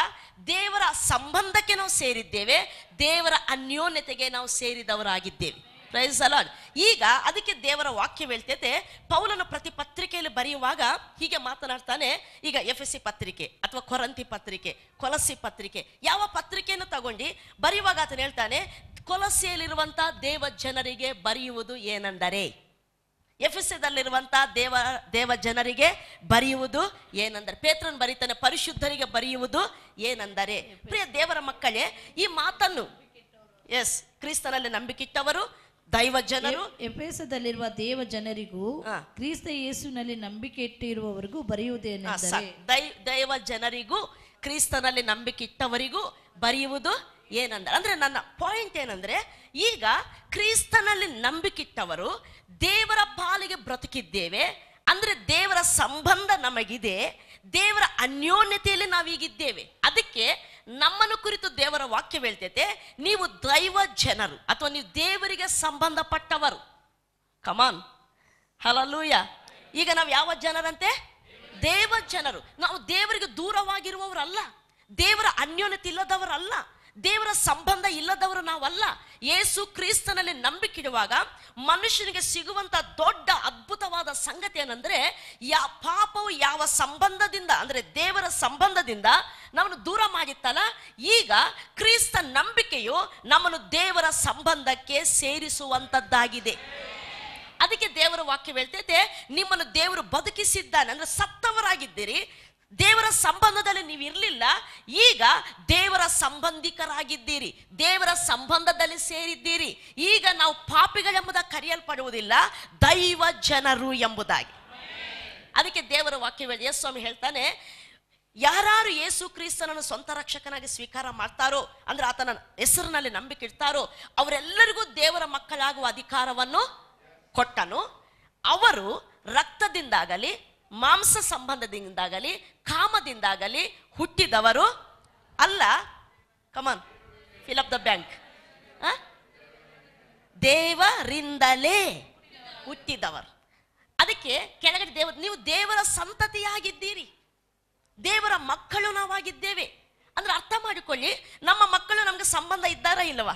ದೇವರ ಸಂಬಂಧಕ್ಕೆ ನಾವು ಸೇರಿದ್ದೇವೆ, ದೇವರ ಅನ್ಯೋನ್ಯತೆಗೆ ನಾವು ಸೇರಿದವರಾಗಿದ್ದೇವೆ. ಪ್ರೈಸ್ ಅಲಾಡ್ ಈಗ ಅದಕ್ಕೆ ದೇವರ ವಾಕ್ಯ ಹೇಳ್ತೈತೆ, ಪೌಲನ ಪ್ರತಿ ಪತ್ರಿಕೆಯಲ್ಲಿ ಬರೆಯುವಾಗ ಹೀಗೆ ಮಾತನಾಡ್ತಾನೆ, ಈಗ ಎಫ್ ಎಸ್ ಸಿ ಪತ್ರಿಕೆ ಅಥವಾ ಕೊರಂತಿ ಪತ್ರಿಕೆ ಕೊಲಸಿ ಪತ್ರಿಕೆ, ಯಾವ ಪತ್ರಿಕೆಯನ್ನು ತಗೊಂಡು ಬರೆಯುವಾಗ ಆತನು ಹೇಳ್ತಾನೆ ಕೊಲಸಿಯಲ್ಲಿರುವಂಥ ದೇವ ಜನರಿಗೆ ಬರೆಯುವುದು ಏನೆಂದರೆ? ಎಫ್ ಎಸ್ ಎದಲ್ಲಿರುವಂತಹ ದೇವ ದೇವ ಜನರಿಗೆ ಬರೆಯುವುದು ಏನೆಂದರೆ? ಪೇತ್ರನ್ ಬರೀತಾನೆ, ಪರಿಶುದ್ಧರಿಗೆ ಬರೆಯುವುದು ಏನೆಂದರೆ? ಪ್ರಿಯ ದೇವರ ಮಕ್ಕಳೇ, ಈ ಮಾತನ್ನು ಎಸ್ ಕ್ರಿಸ್ತನಲ್ಲಿ ನಂಬಿಕಿಟ್ಟವರು ದೈವ ಜನರು? ಎಫೆಸದಲ್ಲಿರುವ ದೇವ ಜನರಿಗೂ. ಕ್ರಿಸ್ತ ಯೇಸುನಲ್ಲಿ ನಂಬಿಕೆ ಇಟ್ಟಿರುವವರಿಗೂ ಬರೆಯುವುದೇನೆಂದರೆ ದೈವ ಜನರಿಗೂ ಕ್ರಿಸ್ತನಲ್ಲಿ ನಂಬಿಕೆ ಇಟ್ಟವರಿಗೂ ಬರೆಯುವುದು ಏನಂದ್ರೆ ಅಂದ್ರೆ ನನ್ನ ಪಾಯಿಂಟ್ ಏನಂದ್ರೆ ಈಗ ಕ್ರಿಸ್ತನಲ್ಲಿ ನಂಬಿಕಿಟ್ಟವರು ದೇವರ ಪಾಲಿಗೆ ಬ್ರತಕಿದ್ದೇವೆ ಅಂದ್ರೆ ದೇವರ ಸಂಬಂಧ ನಮಗಿದೆ ದೇವರ ಅನ್ಯೋನ್ಯತೆಯಲ್ಲಿ ನಾವೀಗಿದ್ದೇವೆ. ಅದಕ್ಕೆ ನಮ್ಮನ್ನು ಕುರಿತು ದೇವರ ವಾಕ್ಯ ಹೇಳ್ತೈತೆ, ನೀವು ದೈವ ಜನರು, ಅಥವಾ ನೀವು ದೇವರಿಗೆ ಸಂಬಂಧಪಟ್ಟವರು. ಕಮಾನ್ ಹಲಲೂಯ ಈಗ ನಾವು ಯಾವ ಜನರಂತೆ? ದೇವ ಜನರು. ನಾವು ದೇವರಿಗೆ ದೂರವಾಗಿರುವವರಲ್ಲ. ದೇವರ ಅನ್ಯೋನ್ಯತೆ ಇಲ್ಲದವರಲ್ಲ. ದೇವರ ಸಂಬಂಧ ಇಲ್ಲದವರು ನಾವಲ್ಲ. ಯೇಸು ಕ್ರಿಸ್ತನಲ್ಲಿ ನಂಬಿಕಿಡುವಾಗ ಮನುಷ್ಯನಿಗೆ ಸಿಗುವಂತ ದೊಡ್ಡ ಅದ್ಭುತವಾದ ಸಂಗತಿ ಏನಂದ್ರೆ, ಯಾ ಪಾಪವು ಯಾವ ಸಂಬಂಧದಿಂದ, ಅಂದ್ರೆ ದೇವರ ಸಂಬಂಧದಿಂದ ನಮ್ಮನ್ನು ದೂರ ಮಾಡಿತ್ತಲ್ಲ, ಈಗ ಕ್ರಿಸ್ತ ನಂಬಿಕೆಯು ನಮ್ಮನ್ನು ದೇವರ ಸಂಬಂಧಕ್ಕೆ ಸೇರಿಸುವಂತದ್ದಾಗಿದೆ. ಅದಕ್ಕೆ ದೇವರ ವಾಕ್ಯ ಹೇಳ್ತೈತೆ, ನಿಮ್ಮನ್ನು ದೇವರು ಬದುಕಿಸಿದ್ದಾನೆ, ಅಂದ್ರೆ ಸತ್ತವರಾಗಿದ್ದೀರಿ ದೇವರ ಸಂಬಂಧದಲ್ಲಿ ನೀವು ಇರಲಿಲ್ಲ, ಈಗ ದೇವರ ಸಂಬಂಧಿಕರಾಗಿದ್ದೀರಿ, ದೇವರ ಸಂಬಂಧದಲ್ಲಿ ಸೇರಿದ್ದೀರಿ. ಈಗ ನಾವು ಪಾಪಿಗಳೆಂಬುದಾಗಿ ಕರೆಯಲ್ಪಡುವುದಿಲ್ಲ, ದೈವ ಜನರು ಎಂಬುದಾಗಿ. ಅದಕ್ಕೆ ದೇವರ ವಾಕ್ಯ ಹೇಳಿ ಯೇಸು ಸ್ವಾಮಿ ಹೇಳ್ತಾನೆ ಯಾರು ಯೇಸು ಕ್ರಿಸ್ತನನ್ನು ಸ್ವಂತ ರಕ್ಷಕನಾಗಿ ಸ್ವೀಕಾರ ಮಾಡ್ತಾರೋ, ಅಂದ್ರೆ ಆತನ ಹೆಸರಿನಲ್ಲಿ ನಂಬಿಕೆ ಇಡ್ತಾರೋ, ಅವರೆಲ್ಲರಿಗೂ ದೇವರ ಮಕ್ಕಳಾಗುವ ಅಧಿಕಾರವನ್ನು ಕೊಟ್ಟನು. ಅವರು ರಕ್ತದಿಂದಾಗಲಿ ಮಾಂಸ ಸಂಬಂಧದಿಂದಾಗಲಿ, ಕಾಮದಿಂದಾಗಲಿ ಹುಟ್ಟಿದವರು ಅಲ್ಲ come on fill up the bank ದೇವರಿಂದಲೇ ಹುಟ್ಟಿದವರು. ಅದಕ್ಕೆ ಕೆಳಗಡೆ ದೇವ, ನೀವು ದೇವರ ಸಂತತಿಯಾಗಿದ್ದೀರಿ. ದೇವರ ಮಕ್ಕಳು ನಾವಾಗಿದ್ದೇವೆ. ಅಂದ್ರೆ ಅರ್ಥ ಮಾಡಿಕೊಳ್ಳಿ, ನಮ್ಮ ಮಕ್ಕಳು ನಮ್ಗೆ ಸಂಬಂಧ ಇದ್ದಾರಾ ಇಲ್ಲವಾ?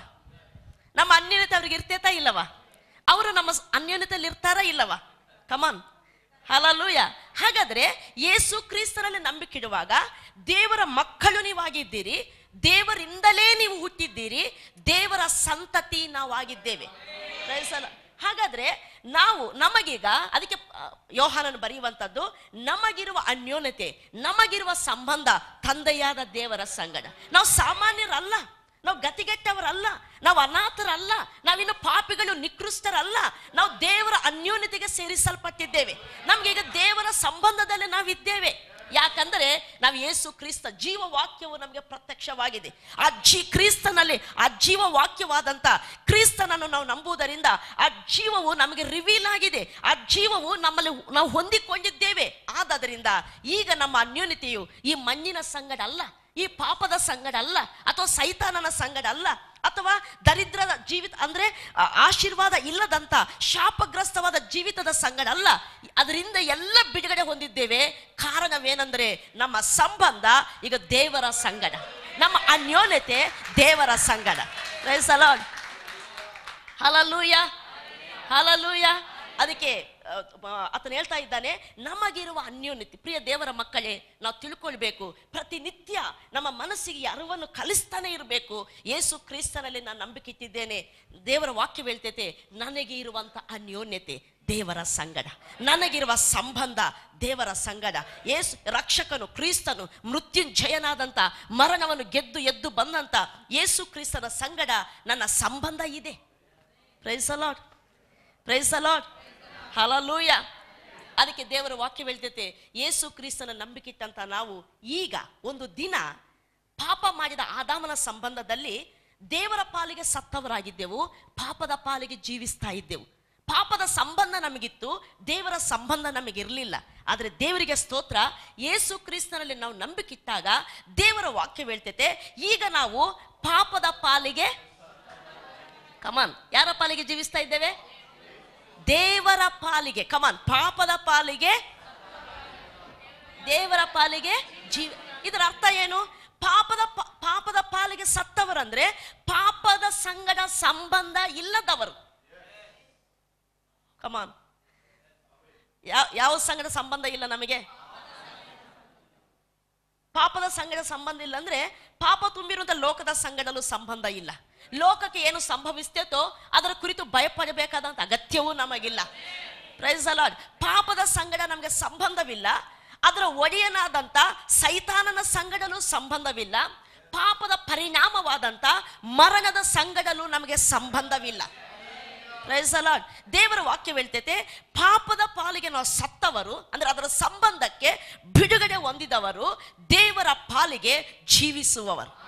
ನಮ್ಮ ಅನ್ಯೋನ್ಯತೆ ಅವ್ರಿಗೆ ಇರ್ತೈತಾ ಇಲ್ಲವಾ? ಅವರು ನಮ್ಮ ಅನ್ಯೋನ್ಯತೆಯಲ್ಲಿ ಇರ್ತಾರಾ ಇಲ್ಲವಾ ಕಮಾನ್ ಹಲಲೂಯ ಹಾಗಾದ್ರೆ ಯೇಸು ಕ್ರಿಸ್ತನಲ್ಲಿ ನಂಬಿಕಿಡುವಾಗ ದೇವರ ಮಕ್ಕಳು ನೀವಾಗಿದ್ದೀರಿ, ದೇವರಿಂದಲೇ ನೀವು ಹುಟ್ಟಿದ್ದೀರಿ, ದೇವರ ಸಂತತಿ ನಾವಾಗಿದ್ದೇವೆ. ಹಾಗಾದ್ರೆ ನಾವು ನಮಗೀಗ ಅದಕ್ಕೆ ಯೋಹಾನನ್ನು ಯೋಹಾನನು ಬರೆಯುವಂಥದ್ದು, ನಮಗಿರುವ ಅನ್ಯೋನ್ಯತೆ, ನಮಗಿರುವ ಸಂಬಂಧ ತಂದೆಯಾದ ದೇವರ ಸಂಗಡ. ನಾವು ಸಾಮಾನ್ಯರಲ್ಲ. ನಾವು ಗತಿಗೆಟ್ಟವರಲ್ಲ, ನಾವು ಅನಾಥರಲ್ಲ, ನಾವಿನ್ನು ಪಾಪಿಗಳು ನಿಕೃಷ್ಟರಲ್ಲ, ನಾವು ದೇವರ ಅನ್ಯೋನ್ಯತೆಗೆ ಸೇರಿಸಲ್ಪಟ್ಟಿದ್ದೇವೆ. ನಮ್ಗೆ ಈಗ ದೇವರ ಸಂಬಂಧದಲ್ಲಿ ನಾವಿದ್ದೇವೆ. ಯಾಕಂದ್ರೆ ನಾವು ಯೇಸು ಕ್ರಿಸ್ತ ಜೀವ ವಾಕ್ಯವು ನಮಗೆ ಪ್ರತ್ಯಕ್ಷವಾಗಿದೆ. ಆ ಜೀ ಕ್ರಿಸ್ತನಲ್ಲಿ ಆ ಜೀವ ವಾಕ್ಯವಾದಂತ ಕ್ರಿಸ್ತನನ್ನು ನಾವು ನಂಬುವುದರಿಂದ ಆ ಜೀವವು ನಮಗೆ ರಿವೀಲ್ ಆಗಿದೆ. ಆ ಜೀವವು ನಮ್ಮಲ್ಲಿ ನಾವು ಹೊಂದಿಕೊಂಡಿದ್ದೇವೆ. ಆದ್ದರಿಂದ ಈಗ ನಮ್ಮ ಅನ್ಯೋನ್ಯತೆಯು ಈ ಮಣ್ಣಿನ ಸಂಗಡ ಅಲ್ಲ. ಈ ಪಾಪದ ಸಂಗಡ ಅಲ್ಲ, ಅಥವಾ ಸೈತಾನನ ಸಂಗಡ ಅಲ್ಲ, ಅಥವಾ ದರಿದ್ರದ ಜೀವಿತ, ಅಂದ್ರೆ ಆಶೀರ್ವಾದ ಇಲ್ಲದಂತ ಶಾಪಗ್ರಸ್ತವಾದ ಜೀವಿತದ ಸಂಗಡ ಅಲ್ಲ. ಅದರಿಂದ ಎಲ್ಲ ಬಿಡುಗಡೆ ಹೊಂದಿದ್ದೇವೆ. ಕಾರಣವೇನೆಂದರೆ, ನಮ್ಮ ಸಂಬಂಧ ಈಗ ದೇವರ ಸಂಗಡ. ನಮ್ಮ ಅನ್ಯೋನ್ಯತೆ ದೇವರ ಸಂಗಡ. ಹಲಲೂಯ ಹಲಲೂಯ ಅದಕ್ಕೆ ಆತನು ಹೇಳ್ತಾ ಇದ್ದಾನೆ, ನಮಗಿರುವ ಅನ್ಯೋನ್ಯತೆ. ಪ್ರಿಯ ದೇವರ ಮಕ್ಕಳೇ, ನಾವು ತಿಳ್ಕೊಳ್ಬೇಕು. ಪ್ರತಿನಿತ್ಯ ನಮ್ಮ ಮನಸ್ಸಿಗೆ ಅರಿವನ್ನು ಕಲಿಸ್ತಾನೆ ಇರಬೇಕು. ಯೇಸು ಕ್ರಿಸ್ತನಲ್ಲಿ ನಾನು ನಂಬಿಕೆ ಇಟ್ಟಿದ್ದೇನೆ. ದೇವರ ವಾಕ್ಯ ಹೇಳ್ತೈತೆ, ನನಗೆ ಇರುವಂಥ ಅನ್ಯೋನ್ಯತೆ ದೇವರ ಸಂಗಡ. ನನಗಿರುವ ಸಂಬಂಧ ದೇವರ ಸಂಗಡ. ಯೇಸು ರಕ್ಷಕನು, ಕ್ರಿಸ್ತನು, ಮೃತ್ಯುಂಜಯನಾದಂಥ, ಮರಣವನ್ನು ಗೆದ್ದು ಎದ್ದು ಬಂದಂತ ಯೇಸು ಕ್ರಿಸ್ತನ ಸಂಗಡ ನನ್ನ ಸಂಬಂಧ ಇದೆ. Praise a lot praise a lot hallelujah. ಅದಕ್ಕೆ ದೇವರ ವಾಕ್ಯ ಹೇಳ್ತೈತೆ, ಯೇಸು ಕ್ರಿಸ್ತನ ನಂಬಿಕಿಟ್ಟಂತ ನಾವು ಈಗ ಒಂದು ದಿನ ಪಾಪ ಮಾಡಿದ ಆದಾಮನ ಸಂಬಂಧದಲ್ಲಿ ದೇವರ ಪಾಲಿಗೆ ಸತ್ತವರಾಗಿದ್ದೆವು, ಪಾಪದ ಪಾಲಿಗೆ ಜೀವಿಸ್ತಾ ಇದ್ದೆವು. ಪಾಪದ ಸಂಬಂಧ ನಮಗಿತ್ತು, ದೇವರ ಸಂಬಂಧ ನಮಗಿರಲಿಲ್ಲ. ಆದರೆ ದೇವರಿಗೆ ಸ್ತೋತ್ರ, ಯೇಸು ಕ್ರಿಸ್ತನಲ್ಲಿ ನಾವು ನಂಬಿಕಿಟ್ಟಾಗ ದೇವರ ವಾಕ್ಯ ಹೇಳ್ತೈತೆ, ಈಗ ನಾವು ಪಾಪದ ಪಾಲಿಗೆ ಕಮಾನ್ ಯಾರ ಪಾಲಿಗೆ ಜೀವಿಸ್ತಾ ಇದ್ದೇವೆ? ದೇವರ ಪಾಲಿಗೆ ಕಮಾನ್ ಪಾಪದ ಪಾಲಿಗೆ, ದೇವರ ಪಾಲಿಗೆ ಜೀವ, ಇದರ ಅರ್ಥ ಏನು? ಪಾಪದ ಪಾಪದ ಪಾಲಿಗೆ ಸತ್ತವರಂದ್ರೆ ಪಾಪದ ಸಂಗಡ ಸಂಬಂಧ ಇಲ್ಲದವರು. ಕಮಾನ್ ಯಾವ ಯಾವ ಸಂಗಡ ಸಂಬಂಧ ಇಲ್ಲ ನಮಗೆ? ಪಾಪದ ಸಂಗಡ ಸಂಬಂಧ ಇಲ್ಲ ಅಂದ್ರೆ ಪಾಪ ತುಂಬಿರುವಂತ ಲೋಕದ ಸಂಗಡಲು ಸಂಬಂಧ ಇಲ್ಲ. ಲೋಕಕ್ಕೆ ಏನು ಸಂಭವಿಸ್ತೇತೋ ಅದರ ಕುರಿತು ಭಯಪಡಬೇಕಾದಂತ ಅಗತ್ಯವೂ ನಮಗಿಲ್ಲ. ಪ್ರೈಸ್ ಅಲಾಡ್ ಪಾಪದ ಸಂಗಡ ನಮಗೆ ಸಂಬಂಧವಿಲ್ಲ. ಅದರ ಒಡೆಯನಾದಂತ ಸೈತಾನನ ಸಂಗಡಲೂ ಸಂಬಂಧವಿಲ್ಲ. ಪಾಪದ ಪರಿಣಾಮವಾದಂತ ಮರಣದ ಸಂಗಡಲೂ ನಮಗೆ ಸಂಬಂಧವಿಲ್ಲ. ಪ್ರೈಸ್ ಅಲಾಡ್ ದೇವರ ವಾಕ್ಯ ಹೇಳ್ತೈತೆ, ಪಾಪದ ಪಾಲಿಗೆ ನಾವು ಸತ್ತವರು, ಅಂದ್ರೆ ಅದರ ಸಂಬಂಧಕ್ಕೆ ಬಿಡುಗಡೆ ಹೊಂದಿದವರು ದೇವರ ಪಾಲಿಗೆ ಜೀವಿಸುವವರು.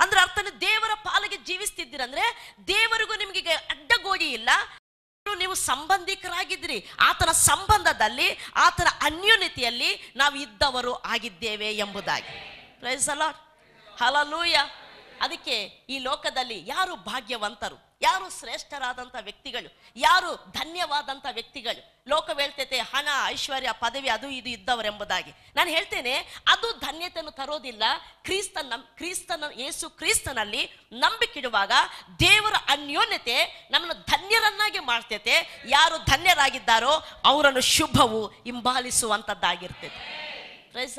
ಅಂದ್ರೆ ಅರ್ಥನ ದೇವರ ಪಾಲಿಗೆ ಜೀವಿಸ್ತಿದ್ದೀರಂದ್ರೆ ದೇವರಿಗೂ ನಿಮಗೆ ಅಡ್ಡಗೋಡಿ ಇಲ್ಲ. ನೀವು ಸಂಬಂಧಿಕರಾಗಿದ್ರಿ ಆತನ ಸಂಬಂಧದಲ್ಲಿ, ಆತನ ಅನ್ಯೋನ್ಯತೆಯಲ್ಲಿ ನಾವು ಇದ್ದವರು ಆಗಿದ್ದೇವೆ ಎಂಬುದಾಗಿ. ಪ್ರೈಸ್ ಅಲಾಟ್ ಹಲಲೂಯ ಅದಕ್ಕೆ ಈ ಲೋಕದಲ್ಲಿ ಯಾರು ಭಾಗ್ಯವಂತರು? ಯಾರು ಶ್ರೇಷ್ಠರಾದಂಥ ವ್ಯಕ್ತಿಗಳು? ಯಾರು ಧನ್ಯವಾದಂಥ ವ್ಯಕ್ತಿಗಳು? ಲೋಕ ಹೇಳ್ತೈತೆ ಹಣ, ಐಶ್ವರ್ಯ, ಪದವಿ ಅದು ಇದು ಇದ್ದವರೆಂಬುದಾಗಿ. ನಾನು ಹೇಳ್ತೇನೆ, ಅದು ಧನ್ಯತೆಯನ್ನು ತರೋದಿಲ್ಲ. ಕ್ರಿಸ್ತ ನಂ ಕ್ರಿಸ್ತನ, ಯೇಸು ಕ್ರಿಸ್ತನಲ್ಲಿ ನಂಬಿಕಿಡುವಾಗ ದೇವರ ಅನ್ಯೋನ್ಯತೆ ನಮ್ಮನ್ನು ಧನ್ಯರನ್ನಾಗಿ ಮಾಡ್ತೈತೆ. ಯಾರು ಧನ್ಯರಾಗಿದ್ದಾರೋ ಅವರನ್ನು ಶುಭವು ಹಿಂಬಾಲಿಸುವಂಥದ್ದಾಗಿರ್ತೈತೆ ಪ್ರೈಸ್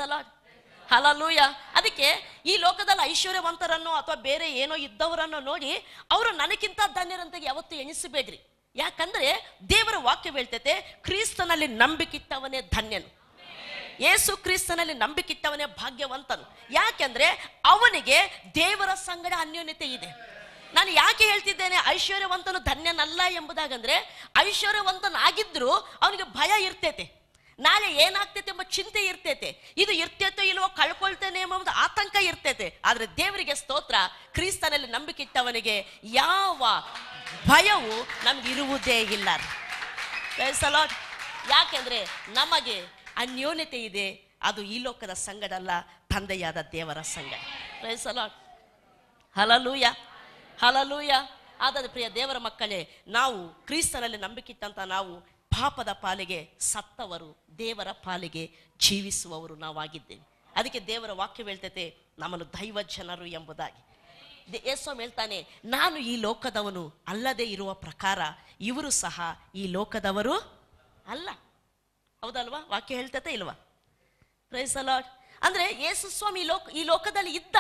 ಹಲಲೂಯ. ಅದಕ್ಕೆ ಈ ಲೋಕದಲ್ಲಿ ಐಶ್ವರ್ಯವಂತರನ್ನು ಅಥವಾ ಬೇರೆ ಏನೋ ಇದ್ದವರನ್ನು ನೋಡಿ ಅವರು ನನಗಿಂತ ಧನ್ಯರಂತ ಯಾವತ್ತೂ ಎಣಿಸಬೇಡ್ರಿ. ಯಾಕಂದ್ರೆ ದೇವರ ವಾಕ್ಯ ಹೇಳ್ತೈತೆ, ಕ್ರಿಸ್ತನಲ್ಲಿ ನಂಬಿಕಿಟ್ಟವನೇ ಧನ್ಯನು. ಏಸು ಕ್ರಿಸ್ತನಲ್ಲಿ ನಂಬಿಕಿಟ್ಟವನೇ ಭಾಗ್ಯವಂತನು. ಯಾಕೆಂದ್ರೆ ಅವನಿಗೆ ದೇವರ ಸಂಗಡ ಅನ್ಯೋನ್ಯತೆ ಇದೆ. ನಾನು ಯಾಕೆ ಹೇಳ್ತಿದ್ದೇನೆ, ಐಶ್ವರ್ಯವಂತನು ಧನ್ಯನಲ್ಲ ಎಂಬುದಾಗಂದ್ರೆ, ಐಶ್ವರ್ಯವಂತನಾಗಿದ್ರು ಅವನಿಗೆ ಭಯ ಇರ್ತೈತೆ. ನಾಳೆ ಏನಾಗ್ತೈತೆ ಎಂಬ ಚಿಂತೆ ಇರ್ತೈತೆ. ಇದು ಇರ್ತೈತೋ ಇಲ್ವೋ ಕಳ್ಕೊಳ್ತೇನೆ ಎಂಬ ಒಂದು ಆತಂಕ ಇರ್ತೈತೆ. ಆದರೆ ದೇವರಿಗೆ ಸ್ತೋತ್ರ, ಕ್ರಿಸ್ತನಲ್ಲಿ ನಂಬಿಕಿಟ್ಟವನಿಗೆ ಯಾವ ಭಯವು ನಮ್ಗೆ ಇರುವುದೇ ಇಲ್ಲ Lord. ಯಾಕೆಂದ್ರೆ ನಮಗೆ ಅನ್ಯೋನ್ಯತೆ ಇದೆ. ಅದು ಈ ಲೋಕದ ಸಂಗಡಲ್ಲ, ತಂದೆಯಾದ ದೇವರ the Lord. ಹಲಲೂಯ ಹಲಲೂಯ ಆದರೆ ಪ್ರಿಯ ದೇವರ ಮಕ್ಕಳೇ, ನಾವು ಕ್ರಿಸ್ತನಲ್ಲಿ ನಂಬಿಕಿಟ್ಟಂತ ನಾವು ಪಾಪದ ಪಾಲಿಗೆ ಸತ್ತವರು, ದೇವರ ಪಾಲಿಗೆ ಜೀವಿಸುವವರು ನಾವಾಗಿದ್ದೇವೆ. ಅದಕ್ಕೆ ದೇವರ ವಾಕ್ಯ ಹೇಳ್ತೈತೆ, ನಮ್ಮನ್ನು ದೈವ ಜನರು ಎಂಬುದಾಗಿ. ದೆ- ಯೇಸು ಹೇಳ್ತಾನೆ, ನಾನು ಈ ಲೋಕದವನು ಅಲ್ಲದೆ ಇರುವ ಪ್ರಕಾರ ಇವರು ಸಹ ಈ ಲೋಕದವರು ಅಲ್ಲ. ಹೌದಲ್ವಾ? ವಾಕ್ಯ ಹೇಳ್ತೈತೆ ಇಲ್ವಾ? ಪ್ರೈಸಲ ಅಂದ್ರೆ ಯೇಸು ಸ್ವಾಮಿ ಲೋಕ, ಈ ಲೋಕದಲ್ಲಿ ಇದ್ದ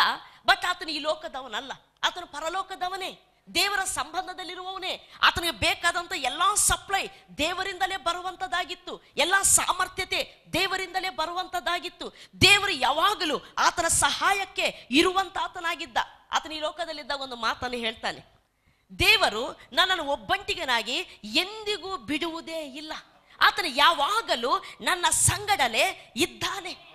ಬಟ್ ಆತನು ಈ ಲೋಕದವನಲ್ಲ. ಆತನು ಪರಲೋಕದವನೇ. ದೇವರ ಸಂಬಂಧದಲ್ಲಿರುವವನೇ, ಆತನಿಗೆ ಬೇಕಾದಂತ ಎಲ್ಲಾ ಸಪ್ಲೈ ದೇವರಿಂದಲೇ ಬರುವಂತದಾಗಿತ್ತು ಎಲ್ಲಾ ಸಾಮರ್ಥ್ಯತೆ ದೇವರಿಂದಲೇ ಬರುವಂತದಾಗಿತ್ತು ದೇವರು ಯಾವಾಗಲೂ ಆತನ ಸಹಾಯಕ್ಕೆ ಇರುವಂತ ಆತನಾಗಿದ್ದ ಆತನ ಈ ಲೋಕದಲ್ಲಿದ್ದ ಒಂದು ಮಾತನ್ನು ಹೇಳ್ತಾನೆ. ದೇವರು ನನ್ನನ್ನು ಒಬ್ಬಂಟಿಗನಾಗಿ ಎಂದಿಗೂ ಬಿಡುವುದೇ ಇಲ್ಲ. ಆತನು ಯಾವಾಗಲೂ ನನ್ನ ಸಂಗಡಲೇ ಇದ್ದಾನೆ.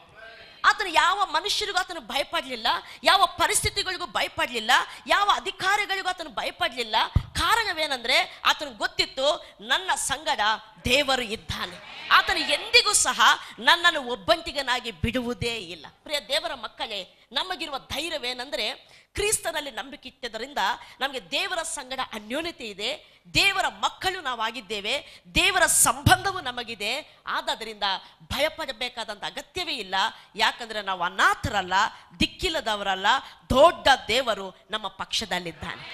ಆತನು ಯಾವ ಮನುಷ್ಯರಿಗೂ ಆತನು ಭಯಪಡಲಿಲ್ಲ, ಯಾವ ಪರಿಸ್ಥಿತಿಗಳಿಗೂ ಭಯಪಡಲಿಲ್ಲ, ಯಾವ ಅಧಿಕಾರಿಗಳಿಗೂ ಆತನು ಭಯಪಡಲಿಲ್ಲ. ಕಾರಣವೇನಂದ್ರೆ ಆತನು ಗೊತ್ತಿತ್ತು, ನನ್ನ ಸಂಗಡ ದೇವರು ಇದ್ದಾನೆ. ಆತನು ಎಂದಿಗೂ ಸಹ ನನ್ನನ್ನು ಒಬ್ಬಂಟಿಗನಾಗಿ ಬಿಡುವುದೇ ಇಲ್ಲ. ಪ್ರಿಯ ದೇವರ ಮಕ್ಕಳೇ ನಮಗಿರುವ ಧೈರ್ಯವೇನೆಂದರೆ ಕ್ರಿಸ್ತನಲ್ಲಿ ನಂಬಿಕೆ ಇಟ್ಟದರಿಂದ ನಮಗೆ ದೇವರ ಸಂಗಡ ಅನ್ಯೋನ್ಯತೆ ಇದೆ, ದೇವರ ಮಕ್ಕಳು ನಾವಾಗಿದ್ದೇವೆ, ದೇವರ ಸಂಬಂಧವು ನಮಗಿದೆ. ಆದ್ದರಿಂದ ಭಯಪಡಬೇಕಾದಂಥ ಅಗತ್ಯವೇ ಇಲ್ಲ. ಯಾಕಂದ್ರೆ ನಾವು ಅನಾಥರಲ್ಲ, ದಿಕ್ಕಿಲ್ಲದವರಲ್ಲ, ದೊಡ್ಡ ದೇವರು ನಮ್ಮ ಪಕ್ಷದಲ್ಲಿದ್ದಾನೆ.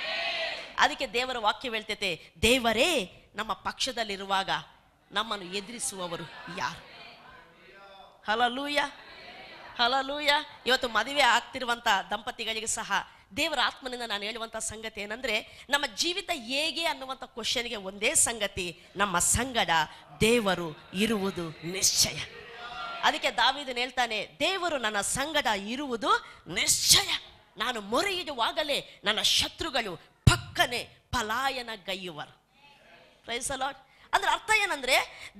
ಅದಕ್ಕೆ ದೇವರ ವಾಕ್ಯ ಹೇಳ್ತೈತೆ, ದೇವರೇ, ನಮ್ಮ ಪಕ್ಷದಲ್ಲಿರುವಾಗ ನಮ್ಮನ್ನು ಎದುರಿಸುವವರು ಯಾರು? Hallelujah hallelujah. ಇವತ್ತು ಮದುವೆ ಆಗ್ತಿರುವಂಥ ದಂಪತಿಗಳಿಗೆ ಸಹ ದೇವರ ಆತ್ಮನಿಂದ ನಾನು ಹೇಳುವಂಥ ಸಂಗತಿ ಏನಂದ್ರೆ, ನಮ್ಮ ಜೀವಿತ ಹೇಗೆ ಅನ್ನುವಂಥ ಕ್ವಶನ್ಗೆ ಒಂದೇ ಸಂಗತಿ, ನಮ್ಮ ಸಂಗಡ ದೇವರು ಇರುವುದು ನಿಶ್ಚಯ. ಅದಕ್ಕೆ ದಾವಿದನ್ ಹೇಳ್ತಾನೆ, ದೇವರು ನನ್ನ ಸಂಗಡ ಇರುವುದು ನಿಶ್ಚಯ. ನಾನು ಮೊರೆಯಿಡುವಾಗಲೇ ನನ್ನ ಶತ್ರುಗಳು ಪಕ್ಕನೆ ಪಲಾಯನ ಗೈಯುವರು. ಪ್ರೈಸ್ ಲಾರ್ಡ್ ಅಂದ್ರೆ ಅರ್ಥ ಏನಂದ್ರೆ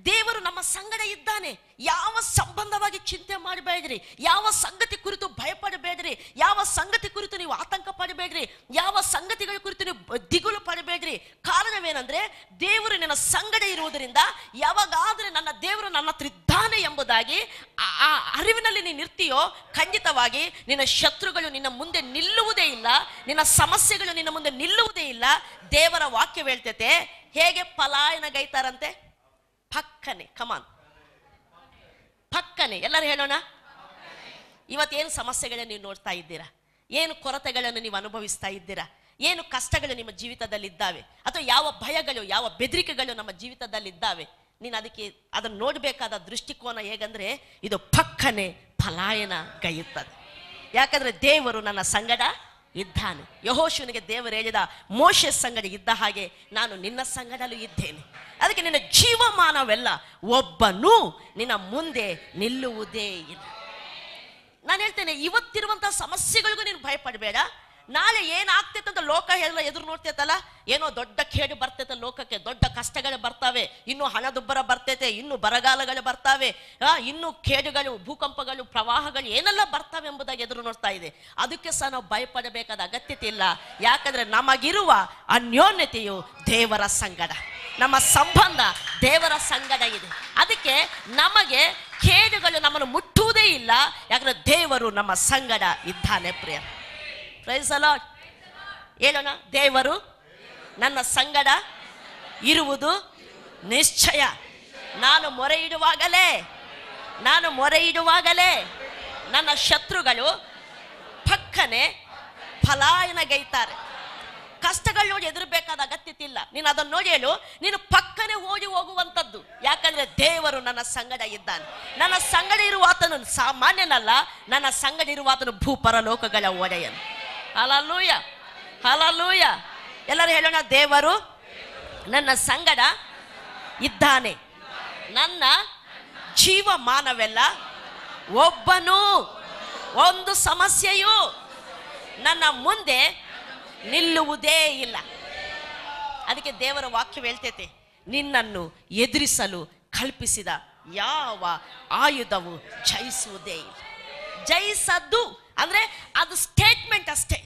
ದೇವರು ನಮ್ಮ ಸಂಗಡ ಇದ್ದಾನೆ. ಯಾವ ಸಂಬಂಧವಾಗಿ ಚಿಂತೆ ಮಾಡಬೇಡ್ರಿ ಯಾವ ಸಂಗತಿ ಕುರಿತು ಭಯಪಡಬೇಡ್ರಿ ಯಾವ ಸಂಗತಿ ಕುರಿತು ನೀವು ಆತಂಕ ಪಡಬೇಡ್ರಿ ಯಾವ ಸಂಗತಿಗಳ ಕುರಿತು ನೀವು ದಿಗುಲು ಪಡಬೇಡ್ರಿ ಕಾರಣವೇನಂದ್ರೆ ದೇವರು ನನ್ನ ಸಂಗಡ ಇರುವುದರಿಂದ ಯಾವಾಗಾದ್ರೆ ನನ್ನ ದೇವರು ನನ್ನ ಹತ್ರ ಇದ್ದಾನೆ ಎಂಬುದಾಗಿ ಆ ಅರಿವಿನಲ್ಲಿ ನೀನು ಇರ್ತೀಯೋ ಖಂಡಿತವಾಗಿ ನಿನ್ನ ಶತ್ರುಗಳು ನಿನ್ನ ಮುಂದೆ ನಿಲ್ಲುವುದೇ ಇಲ್ಲ, ನಿನ್ನ ಸಮಸ್ಯೆಗಳು ನಿನ್ನ ಮುಂದೆ ನಿಲ್ಲುವುದೇ ಇಲ್ಲ. ದೇವರ ವಾಕ್ಯ ಹೇಳ್ತೈತೆ ಹೇಗೆ ಪಲಾಯನ ಗೈತಾರಂತೆ? ಪಕ್ಕನೆ ಕಮಾನ್ ಪಕ್ಕನೆ ಎಲ್ಲರೂ ಹೇಳೋಣ? ಇವತ್ತೇನು ಸಮಸ್ಯೆಗಳನ್ನ ನೀವು ನೋಡ್ತಾ ಇದ್ದೀರಾ? ಏನು ಕೊರತೆಗಳನ್ನು ನೀವು ಅನುಭವಿಸ್ತಾ ಇದ್ದೀರಾ? ಏನು ಕಷ್ಟಗಳು ನಿಮ್ಮ ಜೀವಿತದಲ್ಲಿ ಇದ್ದಾವೆ ಅಥವಾ ಯಾವ ಭಯಗಳು, ಯಾವ ಬೆದರಿಕೆಗಳು ನಮ್ಮ ಜೀವಿತದಲ್ಲಿ ಇದ್ದಾವೆ ನೀನು ಅದಕ್ಕೆ ಅದನ್ನು ನೋಡಬೇಕಾದ ದೃಷ್ಟಿಕೋನ ಹೇಗಂದ್ರೆ, ಇದು ಪಕ್ಕನೆ ಫಲಾಯನ ಗೈಯುತ್ತದೆ. ಯಾಕಂದ್ರೆ ದೇವರು ನನ್ನ ಸಂಗಡ ಇದ್ದಾನೆ. ಯಹೋಶುವನಿಗೆ ದೇವರು ಹೇಳಿದ ಮೋಶೆ ಸಂಗಡ ಇದ್ದ ಹಾಗೆ ನಾನು ನಿನ್ನ ಸಂಗಡಲು ಇದ್ದೇನೆ. ಅದಕ್ಕೆ ನಿನ್ನ ಜೀವಮಾನವೆಲ್ಲ ಒಬ್ಬನು ನಿನ್ನ ಮುಂದೆ ನಿಲ್ಲುವುದೇ ಇಲ್ಲ. ನಾನು ಹೇಳ್ತೇನೆ, ಇವತ್ತಿರುವಂತಹ ಸಮಸ್ಯೆಗಳಿಗೂ ನೀನು ಭಯಪಡಬೇಡ. ನಾಳೆ ಏನಾಗ್ತೈತೆ ಅಂತ ಲೋಕ ಎಲ್ಲ ಎದುರು ನೋಡ್ತೈತಲ್ಲ? ಏನೋ ದೊಡ್ಡ ಖೇಡು ಬರ್ತೈತೆ ಲೋಕಕ್ಕೆ, ದೊಡ್ಡ ಕಷ್ಟಗಳು ಬರ್ತಾವೆ, ಇನ್ನು ಹಣದುಬ್ಬರ ಬರ್ತೈತೆ, ಇನ್ನು ಬರಗಾಲಗಳು ಬರ್ತಾವೆ ಇನ್ನು ಖೇಡುಗಳು ಭೂಕಂಪಗಳು, ಪ್ರವಾಹಗಳು ಏನೆಲ್ಲ ಬರ್ತಾವೆ ಎಂಬುದಾಗಿ ಎದುರು ನೋಡ್ತಾ ಇದೆ. ಅದಕ್ಕೆ ಸಹ ನಾವು ಭಯಪಡಬೇಕಾದ ಅಗತ್ಯತೆ ಇಲ್ಲ. ಯಾಕಂದ್ರೆ ನಮಗಿರುವ ಅನ್ಯೋನ್ಯತೆಯು ದೇವರ ಸಂಗಡ. ನಮ್ಮ ಸಂಬಂಧ ದೇವರ ಸಂಗಡ ಇದೆ. ಅದಕ್ಕೆ ನಮಗೆ ಖೇಡುಗಳು ನಮ್ಮನ್ನು ಮುಟ್ಟುವುದೇ ಇಲ್ಲ. ಯಾಕಂದ್ರೆ ದೇವರು ನಮ್ಮ ಸಂಗಡ ಇದ್ದಾನೆ ಪ್ರಿಯ ಪ್ರೈಸ್ ಅಲಾಟ್ ಹೇಳೋಣ ದೇವರು ನನ್ನ ಸಂಗಡ ಇರುವುದು ನಿಶ್ಚಯ. ನಾನು ಮೊರೆ ಇಡುವಾಗಲೇ ನಾನು ಮೊರೆ ಇಡುವಾಗಲೇ ನನ್ನ ಶತ್ರುಗಳು ಪಕ್ಕನೆ ಫಲಾಯನಗೈತಾರೆ ಕಷ್ಟಗಳು ನೋಡಿ ಎದುರಬೇಕಾದ ಅಗತ್ಯತೆ ಇಲ್ಲ ನೀನು ಅದನ್ನು ನೋಡಿ ಹೇಳು. ನೀನು ಪಕ್ಕನೆ ಓಡಿ ಹೋಗುವಂಥದ್ದು. ಯಾಕಂದ್ರೆ ದೇವರು ನನ್ನ ಸಂಗಡ ಇದ್ದಾನೆ. ನನ್ನ ಸಂಗಡ ಇರುವ ಆತನು ಸಾಮಾನ್ಯನಲ್ಲ, ನನ್ನ ಸಂಗಡ ಇರುವ ಆತನು ಭೂಪರಲೋಕಗಳ ಒಡೆಯನು. ಹಲಲೂಯ ಹಲಲೂಯ ಎಲ್ಲರೂ ಹೇಳೋಣ, ದೇವರು ನನ್ನ ಸಂಗಡ ಇದ್ದಾನೆ. ನನ್ನ ಜೀವಮಾನವೆಲ್ಲ ಒಬ್ಬನು, ಒಂದು ಸಮಸ್ಯೆಯು ನನ್ನ ಮುಂದೆ ನಿಲ್ಲುವುದೇ ಇಲ್ಲ. ಅದಕ್ಕೆ ದೇವರ ವಾಕ್ಯ ಹೇಳ್ತೈತೆ, ನಿನ್ನನ್ನು ಎದುರಿಸಲು ಕಲ್ಪಿಸಿದ ಯಾವ ಆಯುಧವು ಜಯಿಸುವುದೇ ಇಲ್ಲ. ಜಯಿಸದ್ದು ಅಂದ್ರೆ ಅದು ಸ್ಟೇಟ್ಮೆಂಟ್ ಅಷ್ಟೇ.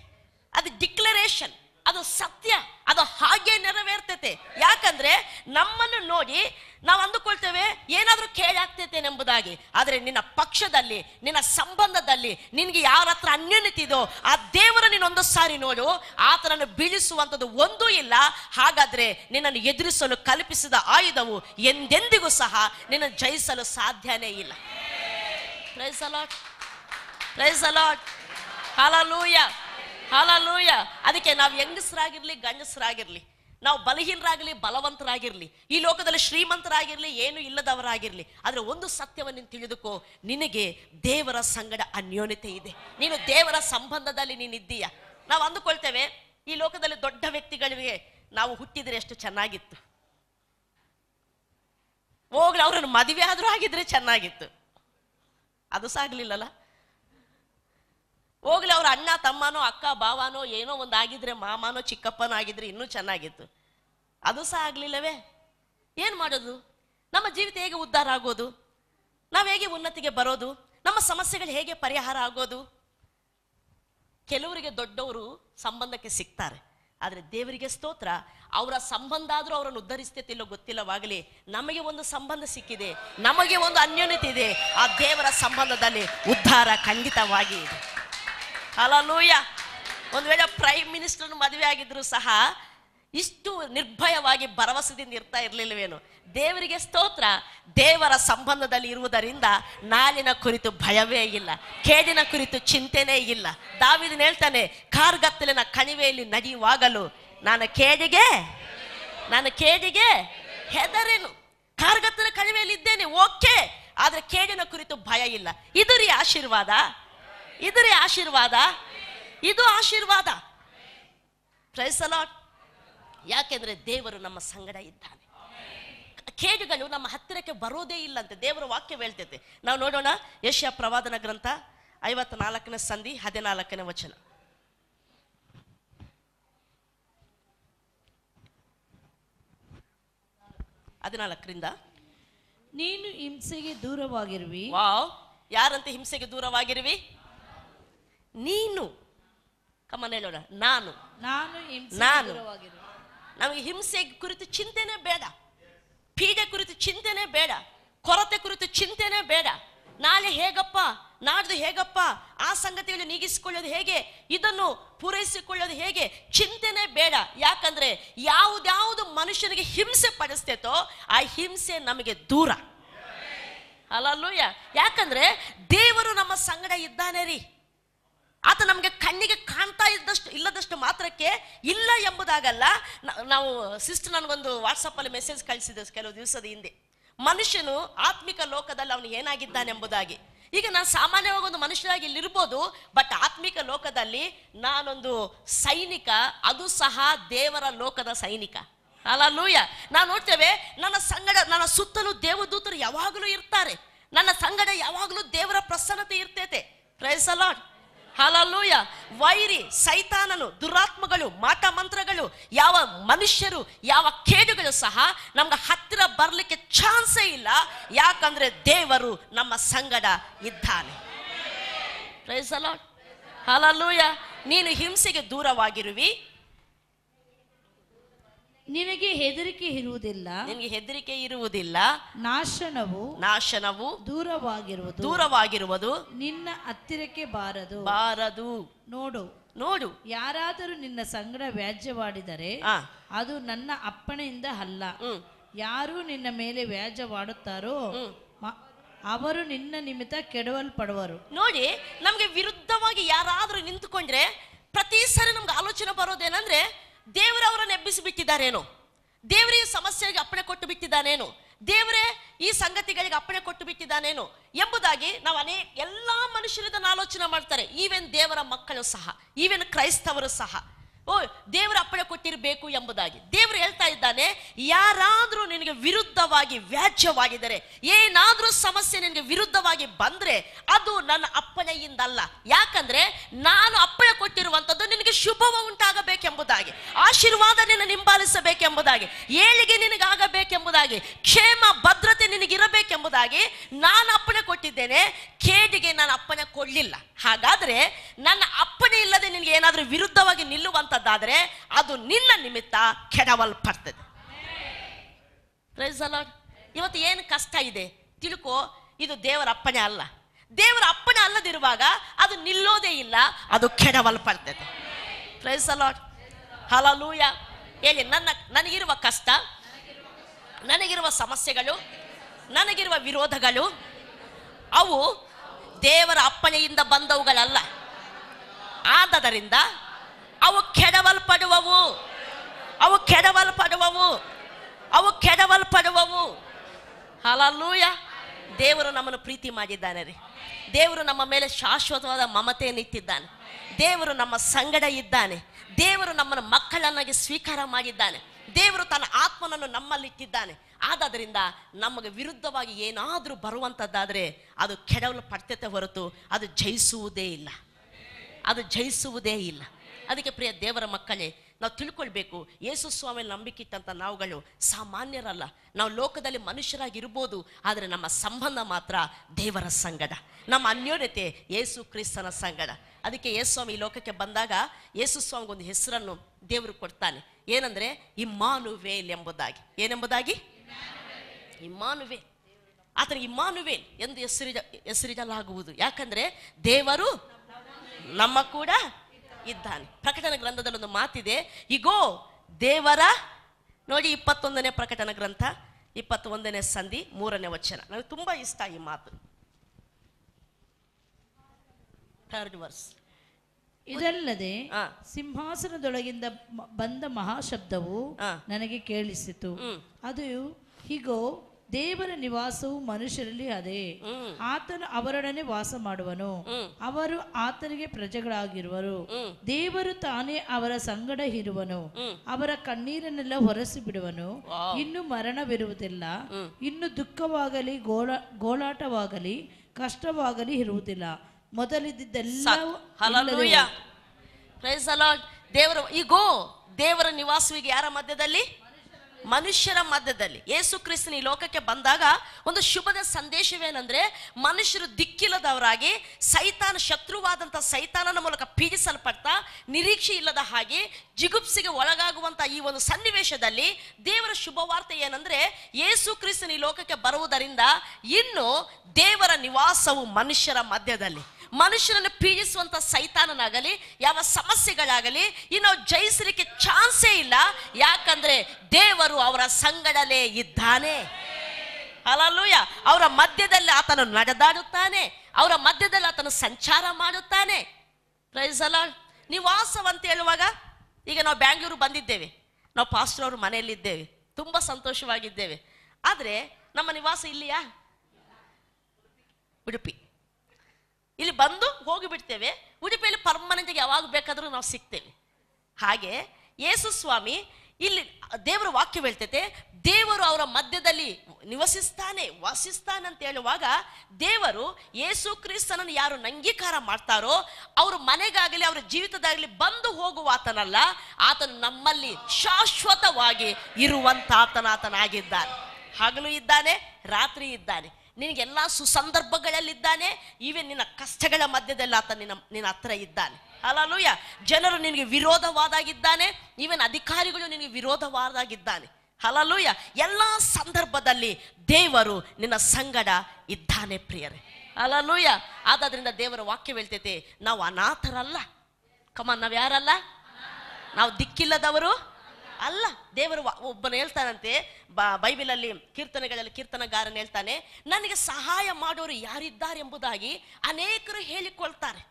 ಅದು ಡಿಕ್ಲರೇಷನ್ ಅದು ಸತ್ಯ, ಅದು ಹಾಗೆ ನೆರವೇರ್ತೈತೆ. ಯಾಕಂದ್ರೆ ನಮ್ಮನ್ನು ನೋಡಿ ನಾವು ಅಂದುಕೊಳ್ತೇವೆ ಏನಾದರೂ ಕೇಳಾಗ್ತೈತೆ ಎಂಬುದಾಗಿ. ಆದರೆ ನಿನ್ನ ಪಕ್ಷದಲ್ಲಿ, ನಿನ್ನ ಸಂಬಂಧದಲ್ಲಿ ನಿನಗೆ ಯಾರ ಹತ್ರ ಅನ್ಯೋನ್ಯತೆ ಆ ದೇವರ ನೀನೊಂದು ಸಾರಿ ನೋಡು, ಆತನನ್ನು ಬೀಳಿಸುವಂಥದ್ದು ಒಂದೂ ಇಲ್ಲ. ಹಾಗಾದರೆ ನಿನ್ನನ್ನು ಎದುರಿಸಲು ಕಲ್ಪಿಸಿದ ಆಯುಧವು ಎಂದೆಂದಿಗೂ ಸಹ ನಿನ್ನ ಜಯಿಸಲು ಸಾಧ್ಯನೇ ಇಲ್ಲ. Praise a lot praise a lot hallelujah hallelujah ಅದಕ್ಕೆ ನಾವು ಹೆಂಗಸರಾಗಿರ್ಲಿ, ಗಂಡಸರಾಗಿರ್ಲಿ, ನಾವು ಬಲಹೀನರಾಗಲಿ, ಬಲವಂತರಾಗಿರ್ಲಿ, ಈ ಲೋಕದಲ್ಲಿ ಶ್ರೀಮಂತರಾಗಿರ್ಲಿ, ಏನು ಇಲ್ಲದವರಾಗಿರ್ಲಿ, ಆದರೆ ಒಂದು ಸತ್ಯವನ್ನು ನೀನು ತಿಳಿದುಕೋ, ನಿನಗೆ ದೇವರ ಸಂಗಡ ಅನ್ಯೋನ್ಯತೆ ಇದೆ. ನೀನು ದೇವರ ಸಂಬಂಧದಲ್ಲಿ ನೀನಿದ್ದೀಯ ನಾವು ಅಂದುಕೊಳ್ತೇವೆ, ಈ ಲೋಕದಲ್ಲಿ ದೊಡ್ಡ ವ್ಯಕ್ತಿಗಳಿಗೆ ನಾವು ಹುಟ್ಟಿದರೆ ಎಷ್ಟು ಚೆನ್ನಾಗಿತ್ತು. ಹೋಗ್ಲಿ, ಅವ್ರನ್ನ ಮದುವೆ ಆದರೂ ಆಗಿದ್ರೆ ಚೆನ್ನಾಗಿತ್ತು. ಅದು ಸಹ ಹೋಗ್ಲಿ, ಅವ್ರ ಅಣ್ಣ, ತಮ್ಮನೋ, ಅಕ್ಕ, ಬಾವನೋ, ಏನೋ ಒಂದು ಆಗಿದ್ರೆ ಮಾಮನೋ, ಚಿಕ್ಕಪ್ಪನೋ ಆಗಿದ್ರೆ ಇನ್ನೂ ಚೆನ್ನಾಗಿತ್ತು. ಅದು ಸಹ ಆಗ್ಲಿಲ್ಲವೇ? ಏನ್ ಮಾಡೋದು? ನಮ್ಮ ಜೀವಿತ ಹೇಗೆ ಉದ್ಧಾರ ಆಗೋದು? ನಾವು ಹೇಗೆ ಉನ್ನತಿಗೆ ಬರೋದು? ನಮ್ಮ ಸಮಸ್ಯೆಗಳು ಹೇಗೆ ಪರಿಹಾರ ಆಗೋದು? ಕೆಲವರಿಗೆ ದೊಡ್ಡವರು ಸಂಬಂಧಕ್ಕೆ ಸಿಗ್ತಾರೆ. ಆದರೆ ದೇವರಿಗೆ ಸ್ತೋತ್ರ, ಅವರ ಸಂಬಂಧ ಆದರೂ ಅವರನ್ನು ಉದ್ಧರಿಸ್ತಿಲ್ಲ ಗೊತ್ತಿಲ್ಲವಾಗಲಿ, ನಮಗೆ ಒಂದು ಸಂಬಂಧ ಸಿಕ್ಕಿದೆ, ನಮಗೆ ಒಂದು ಅನ್ಯೋನ್ಯತೆ ಇದೆ. ಆ ದೇವರ ಸಂಬಂಧದಲ್ಲಿ ಉದ್ಧಾರ ಖಂಡಿತವಾಗಿ ಇದೆ. ಹಲಲೂಯ. ಒಂದು ವೇಳೆ ಪ್ರೈಮ್ ಮಿನಿಸ್ಟರ್ ಮದುವೆ ಆಗಿದ್ರು ಸಹ ಇಷ್ಟು ನಿರ್ಭಯವಾಗಿ ಭರವಸೆದಿಂದ ಇರ್ತಾ ಇರಲಿಲ್ಲವೇನು ದೇವರಿಗೆ ಸ್ತೋತ್ರ. ದೇವರ ಸಂಬಂಧದಲ್ಲಿ ಇರುವುದರಿಂದ ನಾಲಿನ ಕುರಿತು ಭಯವೇ ಇಲ್ಲ, ಕೇಡಿನ ಕುರಿತು ಚಿಂತೆನೇ ಇಲ್ಲ. ದಾವಿದನ್ ಹೇಳ್ತಾನೆ, ಕಾರ್ಗತ್ತಲಿನ ಕಣಿವೆಯಲ್ಲಿ ನಡೆಯುವಾಗಲು ನಾನು ಕೇಡಿಗೆ ನಾನು ಕೇಡಿಗೆ ಹೆದರೇನು. ಕಾರ್ಗತ್ತಲ ಕಣಿವೆಯಲ್ಲಿ ಇದ್ದೇನೆ ಓಕೆ. ಆದ್ರೆ ಕೇಡಿನ ಕುರಿತು ಭಯ ಇಲ್ಲ. ಇದು ರೀ ಆಶೀರ್ವಾದ. ಇದು ರೀ ಆಶೀರ್ವಾದ? ಇದು ಆಶೀರ್ವಾದ. ಪ್ರೈಸಲಾಟ್ ಯಾಕೆಂದ್ರೆ ದೇವರು ನಮ್ಮ ಸಂಗಡ ಇದ್ದಾನೆ. ಕೇಡುಗಳು ನಮ್ಮ ಹತ್ತಿರಕ್ಕೆ ಬರೋದೇ ಇಲ್ಲ ಅಂತ ದೇವರ ವಾಕ್ಯ ಹೇಳ್ತೈತೆ. ನಾವು ನೋಡೋಣ ಯಶ ಪ್ರವಾದನ ಗ್ರಂಥ ಐವತ್ತ ನಾಲ್ಕನೇ ಸಂಧಿ ಹದಿನಾಲ್ಕನೇ ವಚನ. ಹದಿನಾಲ್ಕರಿಂದ. ನೀನು ಹಿಂಸೆಗೆ ದೂರವಾಗಿರುವಿ. ವಾವ್ ಯಾರಂತ ಹಿಂಸೆಗೆ ದೂರವಾಗಿರುವಿ? ನೀನು. ಕಮನ್ ಹೇಳೋಣ. ನಾನು. ನಾನು. ನಮಗೆ ಹಿಂಸೆ ಕುರಿತು ಚಿಂತೆನೆ ಬೇಡ. ಪೀಡೆ ಕುರಿತು ಚಿಂತೆನೆ ಬೇಡ. ಕೊರತೆ ಕುರಿತು ಚಿಂತೆನೆ ಬೇಡ. ನಾಳೆ ಹೇಗಪ್ಪ? ನಾಡ್ದು ಹೇಗಪ್ಪ? ಆ ಸಂಗತಿಯಲ್ಲಿ ನೀಗಿಸಿಕೊಳ್ಳೋದು ಹೇಗೆ? ಇದನ್ನು ಪೂರೈಸಿಕೊಳ್ಳೋದು ಹೇಗೆ? ಚಿಂತೆನೆ ಬೇಡ. ಯಾಕಂದ್ರೆ ಯಾವುದ್ಯಾವುದು ಮನುಷ್ಯನಿಗೆ ಹಿಂಸೆ ಪಡಿಸ್ತೇತೋ ಆ ಹಿಂಸೆ ನಮಗೆ ದೂರ. ಅಲ್ಲಲ್ಲೂಯ ಯಾಕಂದ್ರೆ ದೇವರು ನಮ್ಮ ಸಂಗಡ ಇದ್ದಾನೆ ರೀ. ಆತ ನಮಗೆ ಕಣ್ಣಿಗೆ ಕಾಣ್ತಾ ಇದ್ದಷ್ಟು, ಇಲ್ಲದಷ್ಟು ಮಾತ್ರಕ್ಕೆ ಇಲ್ಲ ಎಂಬುದಾಗಲ್ಲ. ನಾವು ಸಿಸ್ಟರ್ ನನಗೊಂದು ವಾಟ್ಸಪ್ಪಲ್ಲಿ ಮೆಸೇಜ್ ಕಳಿಸಿದೆ ಕೆಲವು ದಿವಸದ ಹಿಂದೆ. ಮನುಷ್ಯನು ಆತ್ಮಿಕ ಲೋಕದಲ್ಲಿ ಅವನು ಏನಾಗಿದ್ದಾನೆ ಎಂಬುದಾಗಿ. ಈಗ ನಾನು ಸಾಮಾನ್ಯವಾಗಿ ಒಂದು ಮನುಷ್ಯನಾಗಿ ಇಲ್ಲಿರ್ಬೋದು ಬಟ್ ಆತ್ಮಿಕ ಲೋಕದಲ್ಲಿ ನಾನೊಂದು ಸೈನಿಕ, ಅದು ಸಹ ದೇವರ ಲೋಕದ ಸೈನಿಕ. ಅಲ್ಲ ಲೂಯ ನಾವು ನೋಡ್ತೇವೆ, ನನ್ನ ಸಂಗಡ, ನನ್ನ ಸುತ್ತಲೂ ದೇವದೂತರು ಯಾವಾಗಲೂ ಇರ್ತಾರೆ. ನನ್ನ ಸಂಗಡ ಯಾವಾಗಲೂ ದೇವರ ಪ್ರಸನ್ನತೆ ಇರ್ತೈತೆ. Praise a lot hallelujah. ವೈರಿ, ಸೈತಾನನು, ದುರಾತ್ಮಗಳು ಮಾಟ ಮಂತ್ರಗಳು ಯಾವ ಮನುಷ್ಯರು, ಯಾವ ಕೇಡುಗಳು ಸಹ ನಮ್ಗೆ ಹತ್ತಿರ ಬರಲಿಕ್ಕೆ ಚಾನ್ಸೇ ಇಲ್ಲ. ಯಾಕಂದ್ರೆ ದೇವರು ನಮ್ಮ ಸಂಗಡ ಇದ್ದಾನೆ. ಹಾಲಲ್ಲೂಯ. ನೀನು ಹಿಂಸೆಗೆ ದೂರವಾಗಿರುವಿ. ನಿನಗೆ ಹೆದರಿಕೆ ಇರುವುದಿಲ್ಲ. ನಿನಗೆ ಹೆದರಿಕೆ ಇರುವುದಿಲ್ಲ. ನಾಶನವು ನಾಶನವು ದೂರವಾಗಿರುವುದು. ದೂರವಾಗಿರುವುದು. ನಿನ್ನ ಹತ್ತಿರಕ್ಕೆ ಬಾರದು. ಬಾರದು. ನೋಡು. ನೋಡು. ಯಾರಾದರೂ ನಿನ್ನ ಸಂಗಡ ವ್ಯಾಜ್ಯವಾಡಿದರೆ ಅದು ನನ್ನ ಅಪ್ಪಣೆಯಿಂದ ಅಲ್ಲ. ಯಾರು ನಿನ್ನ ಮೇಲೆ ವ್ಯಾಜ್ಯವಾಡುತ್ತಾರೋ ಅವರು ನಿನ್ನ ನಿಮಿತ್ತ ಕೆಡವಲ್ಪಡುವರು. ನೋಡಿ ನಮ್ಗೆ ವಿರುದ್ಧವಾಗಿ ಯಾರಾದ್ರೂ ನಿಂತುಕೊಂಡ್ರೆ ಪ್ರತಿ ಸರಿ ನಮ್ಗೆ ಆಲೋಚನೆ ಬರೋದೇನಂದ್ರೆ ದೇವರು ಅವರನ್ನು ಎಬ್ಬಿಸಿ ಬಿಟ್ಟಿದ್ದಾರೇನು ದೇವರೇ ಈ ಸಮಸ್ಯೆಗೆ ಅಪ್ಪಣೆ ಕೊಟ್ಟು ಬಿಟ್ಟಿದ್ದಾನೇನು? ದೇವರೇ ಈ ಸಂಗತಿಗಳಿಗೆ ಅಪ್ಪಣೆ ಕೊಟ್ಟು ಬಿಟ್ಟಿದ್ದಾನೇನು? ಎಂಬುದಾಗಿ ನಾವು ಅನೇಕ ಎಲ್ಲಾ ಮನುಷ್ಯರಿಂದ ಆಲೋಚನೆ ಮಾಡ್ತಾರೆ. ಈವೆನ್ ದೇವರ ಮಕ್ಕಳು ಸಹ, ಈವೆನ್ ಕ್ರೈಸ್ತವರು ಸಹ. ಓ, ದೇವರ ಅಪ್ಪಣೆ ಕೊಟ್ಟಿರಬೇಕು ಎಂಬುದಾಗಿ. ದೇವರು ಹೇಳ್ತಾ ಇದ್ದಾನೆ, ಯಾರಾದರೂ ನಿನಗೆ ವಿರುದ್ಧವಾಗಿ ವ್ಯಾಜ್ಯವಾಗಿದ್ದರೆ, ಏನಾದರೂ ಸಮಸ್ಯೆ ನಿನಗೆ ವಿರುದ್ಧವಾಗಿ ಬಂದ್ರೆ, ಅದು ನನ್ನ ಅಪ್ಪಣೆಯಿಂದಲ್ಲ. ಯಾಕಂದ್ರೆ, ನಾನು ಅಪ್ಪಣೆ ಕೊಟ್ಟಿರುವಂಥದ್ದು ನಿನಗೆ ಶುಭವ ಉಂಟಾಗಬೇಕೆಂಬುದಾಗಿ ಆಶೀರ್ವಾದ ನಿನ್ನ ನಿಂಬಾಲಿಸಬೇಕೆಂಬುದಾಗಿ ಏಳಿಗೆ ನಿನಗಾಗಬೇಕೆಂಬುದಾಗಿ, ಕ್ಷೇಮ ಭದ್ರತೆ ನಿನಗಿರಬೇಕೆಂಬುದಾಗಿ ನಾನು ಅಪ್ಪಣೆ ಕೊಟ್ಟಿದ್ದೇನೆ. ಕೇಡಿಗೆ ನಾನು ಅಪ್ಪನೆ ಕೊಡಲಿಲ್ಲ. ಹಾಗಾದ್ರೆ ನನ್ನ ಅಪ್ಪನೆ ಇಲ್ಲದೆ ನಿನಗೆ ಏನಾದರೂ ವಿರುದ್ಧವಾಗಿ ನಿಲ್ಲುವಂತದ್ದಾದ್ರೆ ಅದು ನಿನ್ನ ನಿಮಿತ್ತ ಕೆಡವಲ್ಪಡ್ತದೆ. ಇವತ್ತು ಏನು ಕಷ್ಟ ಇದೆ? ತಿಳ್ಕೊ, ಇದು ದೇವರ ಅಪ್ಪನೆ ಅಲ್ಲ. ದೇವರ ಅಪ್ಪನೆ ಅಲ್ಲದಿರುವಾಗ ಅದು ನಿಲ್ಲೋದೇ ಇಲ್ಲ, ಅದು ಕೆಡವಲ್ಪಡ್ತದೆ. ಪ್ರೈಸ್ ಲಾರ್ಡ್ ಹಲಲೂಯ ಹೇಳಿ, ನನ್ನ, ನನಗಿರುವ ಕಷ್ಟ, ನನಗಿರುವ ಸಮಸ್ಯೆಗಳು, ನನಗಿರುವ ವಿರೋಧಗಳು, ಅವು ದೇವರ ಅಪ್ಪಣೆಯಿಂದ ಬಂದವುಗಳಲ್ಲ. ಆದ್ದರಿಂದ ಅವು ಕೆಡವಲ್ಪಡುವವು. ಅವು ಕೆಡವಲ್ಪಡುವವು. ಅವು ಕೆಡವಲ್ಪಡುವವು. ಅಲ್ಲೂಯ ದೇವರು ನಮ್ಮನ್ನು ಪ್ರೀತಿ ಮಾಡಿದ್ದಾನೆ ರೀ. ದೇವರು ನಮ್ಮ ಮೇಲೆ ಶಾಶ್ವತವಾದ ಮಮತೆಯನ್ನಿಟ್ಟಿದ್ದಾನೆ ದೇವರು ನಮ್ಮ ಸಂಗಡ ಇದ್ದಾನೆ. ದೇವರು ನಮ್ಮನ್ನು ಮಕ್ಕಳನ್ನಾಗಿ ಸ್ವೀಕಾರ ಮಾಡಿದ್ದಾನೆ. ದೇವರು ತನ್ನ ಆತ್ಮನನ್ನು ನಮ್ಮಲ್ಲಿಟ್ಟಿದ್ದಾನೆ ಆದ್ದರಿಂದ ನಮಗೆ ವಿರುದ್ಧವಾಗಿ ಏನಾದರೂ ಬರುವಂಥದ್ದಾದರೆ ಅದು ಕೆಡವಲು ಪಡ್ತತೆ ಹೊರತು ಅದು ಜಯಿಸುವುದೇ ಇಲ್ಲ. ಅದು ಜಯಿಸುವುದೇ ಇಲ್ಲ. ಅದಕ್ಕೆ ಪ್ರಿಯ ದೇವರ ಮಕ್ಕಳೇ, ನಾವು ತಿಳ್ಕೊಳ್ಬೇಕು, ಯೇಸು ಸ್ವಾಮಿ ನಂಬಿಕೆ ಇಟ್ಟಂಥ ನಾವುಗಳು ಸಾಮಾನ್ಯರಲ್ಲ. ನಾವು ಲೋಕದಲ್ಲಿ ಮನುಷ್ಯರಾಗಿರ್ಬೋದು, ಆದರೆ ನಮ್ಮ ಸಂಬಂಧ ಮಾತ್ರ ದೇವರ ಸಂಗಡ. ನಮ್ಮ ಅನ್ಯೋನ್ಯತೆ ಯೇಸು ಕ್ರಿಸ್ತನ ಸಂಗಡ. ಅದಕ್ಕೆ ಯೇಸು ಸ್ವಾಮಿ ಈ ಲೋಕಕ್ಕೆ ಬಂದಾಗ ಯೇಸು ಸ್ವಾಮಿಗೆ ಒಂದು ಹೆಸರನ್ನು ದೇವರು ಕೊಡ್ತಾನೆ. ಏನಂದ್ರೆ ಇಮ್ಮಾನುವೇಲ್ ಎಂಬುದಾಗಿ. ಏನೆಂಬುದಾಗಿ? ಇಮ್ಮಾನುವೇಲ್. ಆತನ ಇಮ್ಮಾನುವೇಲ್ ಎಂದು ಹೆಸರಿಜ ಹೆಸರಿಡಲಾಗುವುದು. ಯಾಕಂದ್ರೆ ದೇವರು ನಮ್ಮ ಕೂಡ ಇದ್ದಾನೆ. ಪ್ರಕಟಣ ಗ್ರಂಥದಲ್ಲಿ ಒಂದು ಮಾತಿದೆ. ಇಗೋ, ದೇವರ, ನೋಡಿ ಇಪ್ಪತ್ತೊಂದನೇ ಪ್ರಕಟಣ ಗ್ರಂಥ, ಇಪ್ಪತ್ತೊಂದನೇ ಸಂಧಿ, ಮೂರನೇ ವಚನ. ನನಗೆ ತುಂಬಾ ಇಷ್ಟ ಈ ಮಾತು. ಥರ್ಡ್ ವರ್ಸ್ ಇದಲ್ಲದೆ. ಸಿಂಹಾಸನದೊಳಗಿಂದ ಬಂದ ಮಹಾಶಬ್ದವು ನನಗೆ ಕೇಳಿಸಿತು. ಅದು ಹೀಗೋ ದೇವರ ನಿವಾಸವು ಮನುಷ್ಯರಲ್ಲಿ ಅದೇ. ಆತನು ಅವರೊಡನೆ ವಾಸ ಮಾಡುವನು. ಅವರು ಆತನಿಗೆ ಪ್ರಜೆಗಳಾಗಿರುವರು. ದೇವರು ತಾನೇ ಅವರ ಸಂಗಡ ಇರುವನು. ಅವರ ಕಣ್ಣೀರನ್ನೆಲ್ಲ ಹೊರಸಿ ಬಿಡುವನು. ಇನ್ನು ಮರಣವಿರುವುದಿಲ್ಲ. ಇನ್ನು ದುಃಖವಾಗಲಿ ಗೋಳ ಗೋಳಾಟವಾಗಲಿ ಕಷ್ಟವಾಗಲಿ ಇರುವುದಿಲ್ಲ. ಮೊದಲಿದ್ದೆಲ್ಲವೂ ಹಲಲೂಯ ಪ್ರೈಸ್ ದೇವರ ಈಗೋ ದೇವರ ನಿವಾಸವಿಗೆ ಯಾರ ಮಧ್ಯದಲ್ಲಿ? ಮನುಷ್ಯರ ಮಧ್ಯದಲ್ಲಿ. ಯೇಸು ಕ್ರಿಸ್ತನ ಈ ಲೋಕಕ್ಕೆ ಬಂದಾಗ ಒಂದು ಶುಭದ ಸಂದೇಶವೇನಂದ್ರೆ ಮನುಷ್ಯರು ದಿಕ್ಕಿಲ್ಲದವರಾಗಿ ಸೈತಾನ ಶತ್ರುವಾದಂಥ ಸೈತಾನನ ಮೂಲಕ ಪೀಡಿಸಲ್ಪಡ್ತಾ ನಿರೀಕ್ಷೆ ಇಲ್ಲದ ಹಾಗೆ ಜಿಗುಪ್ಸಿಗೆ ಒಳಗಾಗುವಂಥ ಈ ಒಂದು ಸನ್ನಿವೇಶದಲ್ಲಿ ದೇವರ ಶುಭವಾರ್ತೆ ಏನಂದ್ರೆ ಯೇಸು ಕ್ರಿಸ್ತನ ಈ ಲೋಕಕ್ಕೆ ಬರುವುದರಿಂದ ಇನ್ನು ದೇವರ ನಿವಾಸವು ಮನುಷ್ಯರ ಮಧ್ಯದಲ್ಲಿ. ಮನುಷ್ಯನನ್ನು ಪೀಡಿಸುವಂತ ಸೈತಾನನಾಗಲಿ, ಯಾವ ಸಮಸ್ಯೆಗಳಾಗಲಿ, ಇನ್ನು ಜಯಿಸಲಿಕ್ಕೆ ಚಾನ್ಸೇ ಇಲ್ಲ. ಯಾಕಂದ್ರೆ ದೇವರು ಅವರ ಸಂಗಡಲೇ ಇದ್ದಾನೆ. ಅಲಲ್ಲೂಯ ಅವರ ಮಧ್ಯದಲ್ಲಿ ಆತನು ನಡೆದಾಡುತ್ತಾನೆ. ಅವರ ಮಧ್ಯದಲ್ಲಿ ಆತನು ಸಂಚಾರ ಮಾಡುತ್ತಾನೆ. ಪ್ರೈಸ್ ಅಲ್ಲ ನಿವಾಸವಂತ ಹೇಳುವಾಗ, ಈಗ ನಾವು ಬ್ಯಾಂಗ್ಳೂರು ಬಂದಿದ್ದೇವೆ. ನಾವು ಪಾಸ್ಟರ್ ಅವರು ಮನೆಯಲ್ಲಿದ್ದೇವೆ. ತುಂಬ ಸಂತೋಷವಾಗಿದ್ದೇವೆ. ಆದರೆ ನಮ್ಮ ನಿವಾಸ ಇಲ್ಲಿಯಾ? ಉಡುಪಿ. ಇಲ್ಲಿ ಬಂದು ಹೋಗಿಬಿಡ್ತೇವೆ ಉಡುಪಿಯಲ್ಲಿ ಪರ್ಮನೆಂಟ್ ಯಾವಾಗ ಬೇಕಾದರೂ ನಾವು ಸಿಗ್ತೇವೆ. ಹಾಗೆ ಯೇಸು ಸ್ವಾಮಿ ಇಲ್ಲಿ ದೇವರ ವಾಕ್ಯ ಹೇಳ್ತೈತೆ, ದೇವರು ಅವರ ಮಧ್ಯದಲ್ಲಿ ನಿವಸಿಸ್ತಾನೆ, ವಾಸಿಸ್ತಾನೆ ಅಂತ ಹೇಳುವಾಗ ದೇವರು ಯೇಸು ಕ್ರಿಸ್ತನನ್ನು ಯಾರು ನಂಗೀಕಾರ ಮಾಡ್ತಾರೋ, ಅವ್ರ ಮನೆಗಾಗಲಿ, ಅವರ ಜೀವಿತದಾಗಲಿ ಬಂದು ಹೋಗುವ ಆತನಲ್ಲ ಆತನು ನಮ್ಮಲ್ಲಿ ಶಾಶ್ವತವಾಗಿ ಇರುವಂತ ಆತನ ಆತನಾಗಿದ್ದಾನೆ ಹಗಲು ಇದ್ದಾನೆ, ರಾತ್ರಿ ಇದ್ದಾನೆ. ನಿನಗೆಲ್ಲ ಸುಸಂದರ್ಭಗಳಲ್ಲಿದ್ದಾನೆ ಈವನ್ ನಿನ್ನ ಕಷ್ಟಗಳ ಮಧ್ಯದಲ್ಲಿ ಆತ ನಿನ್ನ ನಿನ್ನ ಹತ್ರ ಇದ್ದಾನೆ. ಅಲ್ಲೂಯ ಜನರು ನಿನಗೆ ವಿರೋಧವಾದಾಗಿದ್ದಾನೆ ಈವನ್ ಅಧಿಕಾರಿಗಳು ನಿನಗೆ ವಿರೋಧವಾದಾಗಿದ್ದಾನೆ. ಹಲಲೂಯ ಎಲ್ಲ ಸಂದರ್ಭದಲ್ಲಿ ದೇವರು ನಿನ್ನ ಸಂಗಡ ಇದ್ದಾನೆ ಪ್ರಿಯರೇ. ಅಲಲೂಯ ಆದ್ದರಿಂದ ದೇವರ ವಾಕ್ಯ ಹೇಳ್ತೈತೆ, ನಾವು ಅನಾಥರಲ್ಲ. ಕಮನ್ ನಾವು ಯಾರಲ್ಲ ನಾವು ದಿಕ್ಕಿಲ್ಲದವರು. ಅಲ್ಲ, ದೇವರು ಒಬ್ಬನು ಹೇಳ್ತಾನಂತೆ ಬೈಬಲಲ್ಲಿ ಕೀರ್ತನೆಗಳಲ್ಲಿ ಕೀರ್ತನಗಾರನ್ ಹೇಳ್ತಾನೆ, ನನಗೆ ಸಹಾಯ ಮಾಡೋರು ಯಾರಿದ್ದಾರೆ ಎಂಬುದಾಗಿ ಅನೇಕರು ಹೇಳಿಕೊಳ್ತಾರೆ.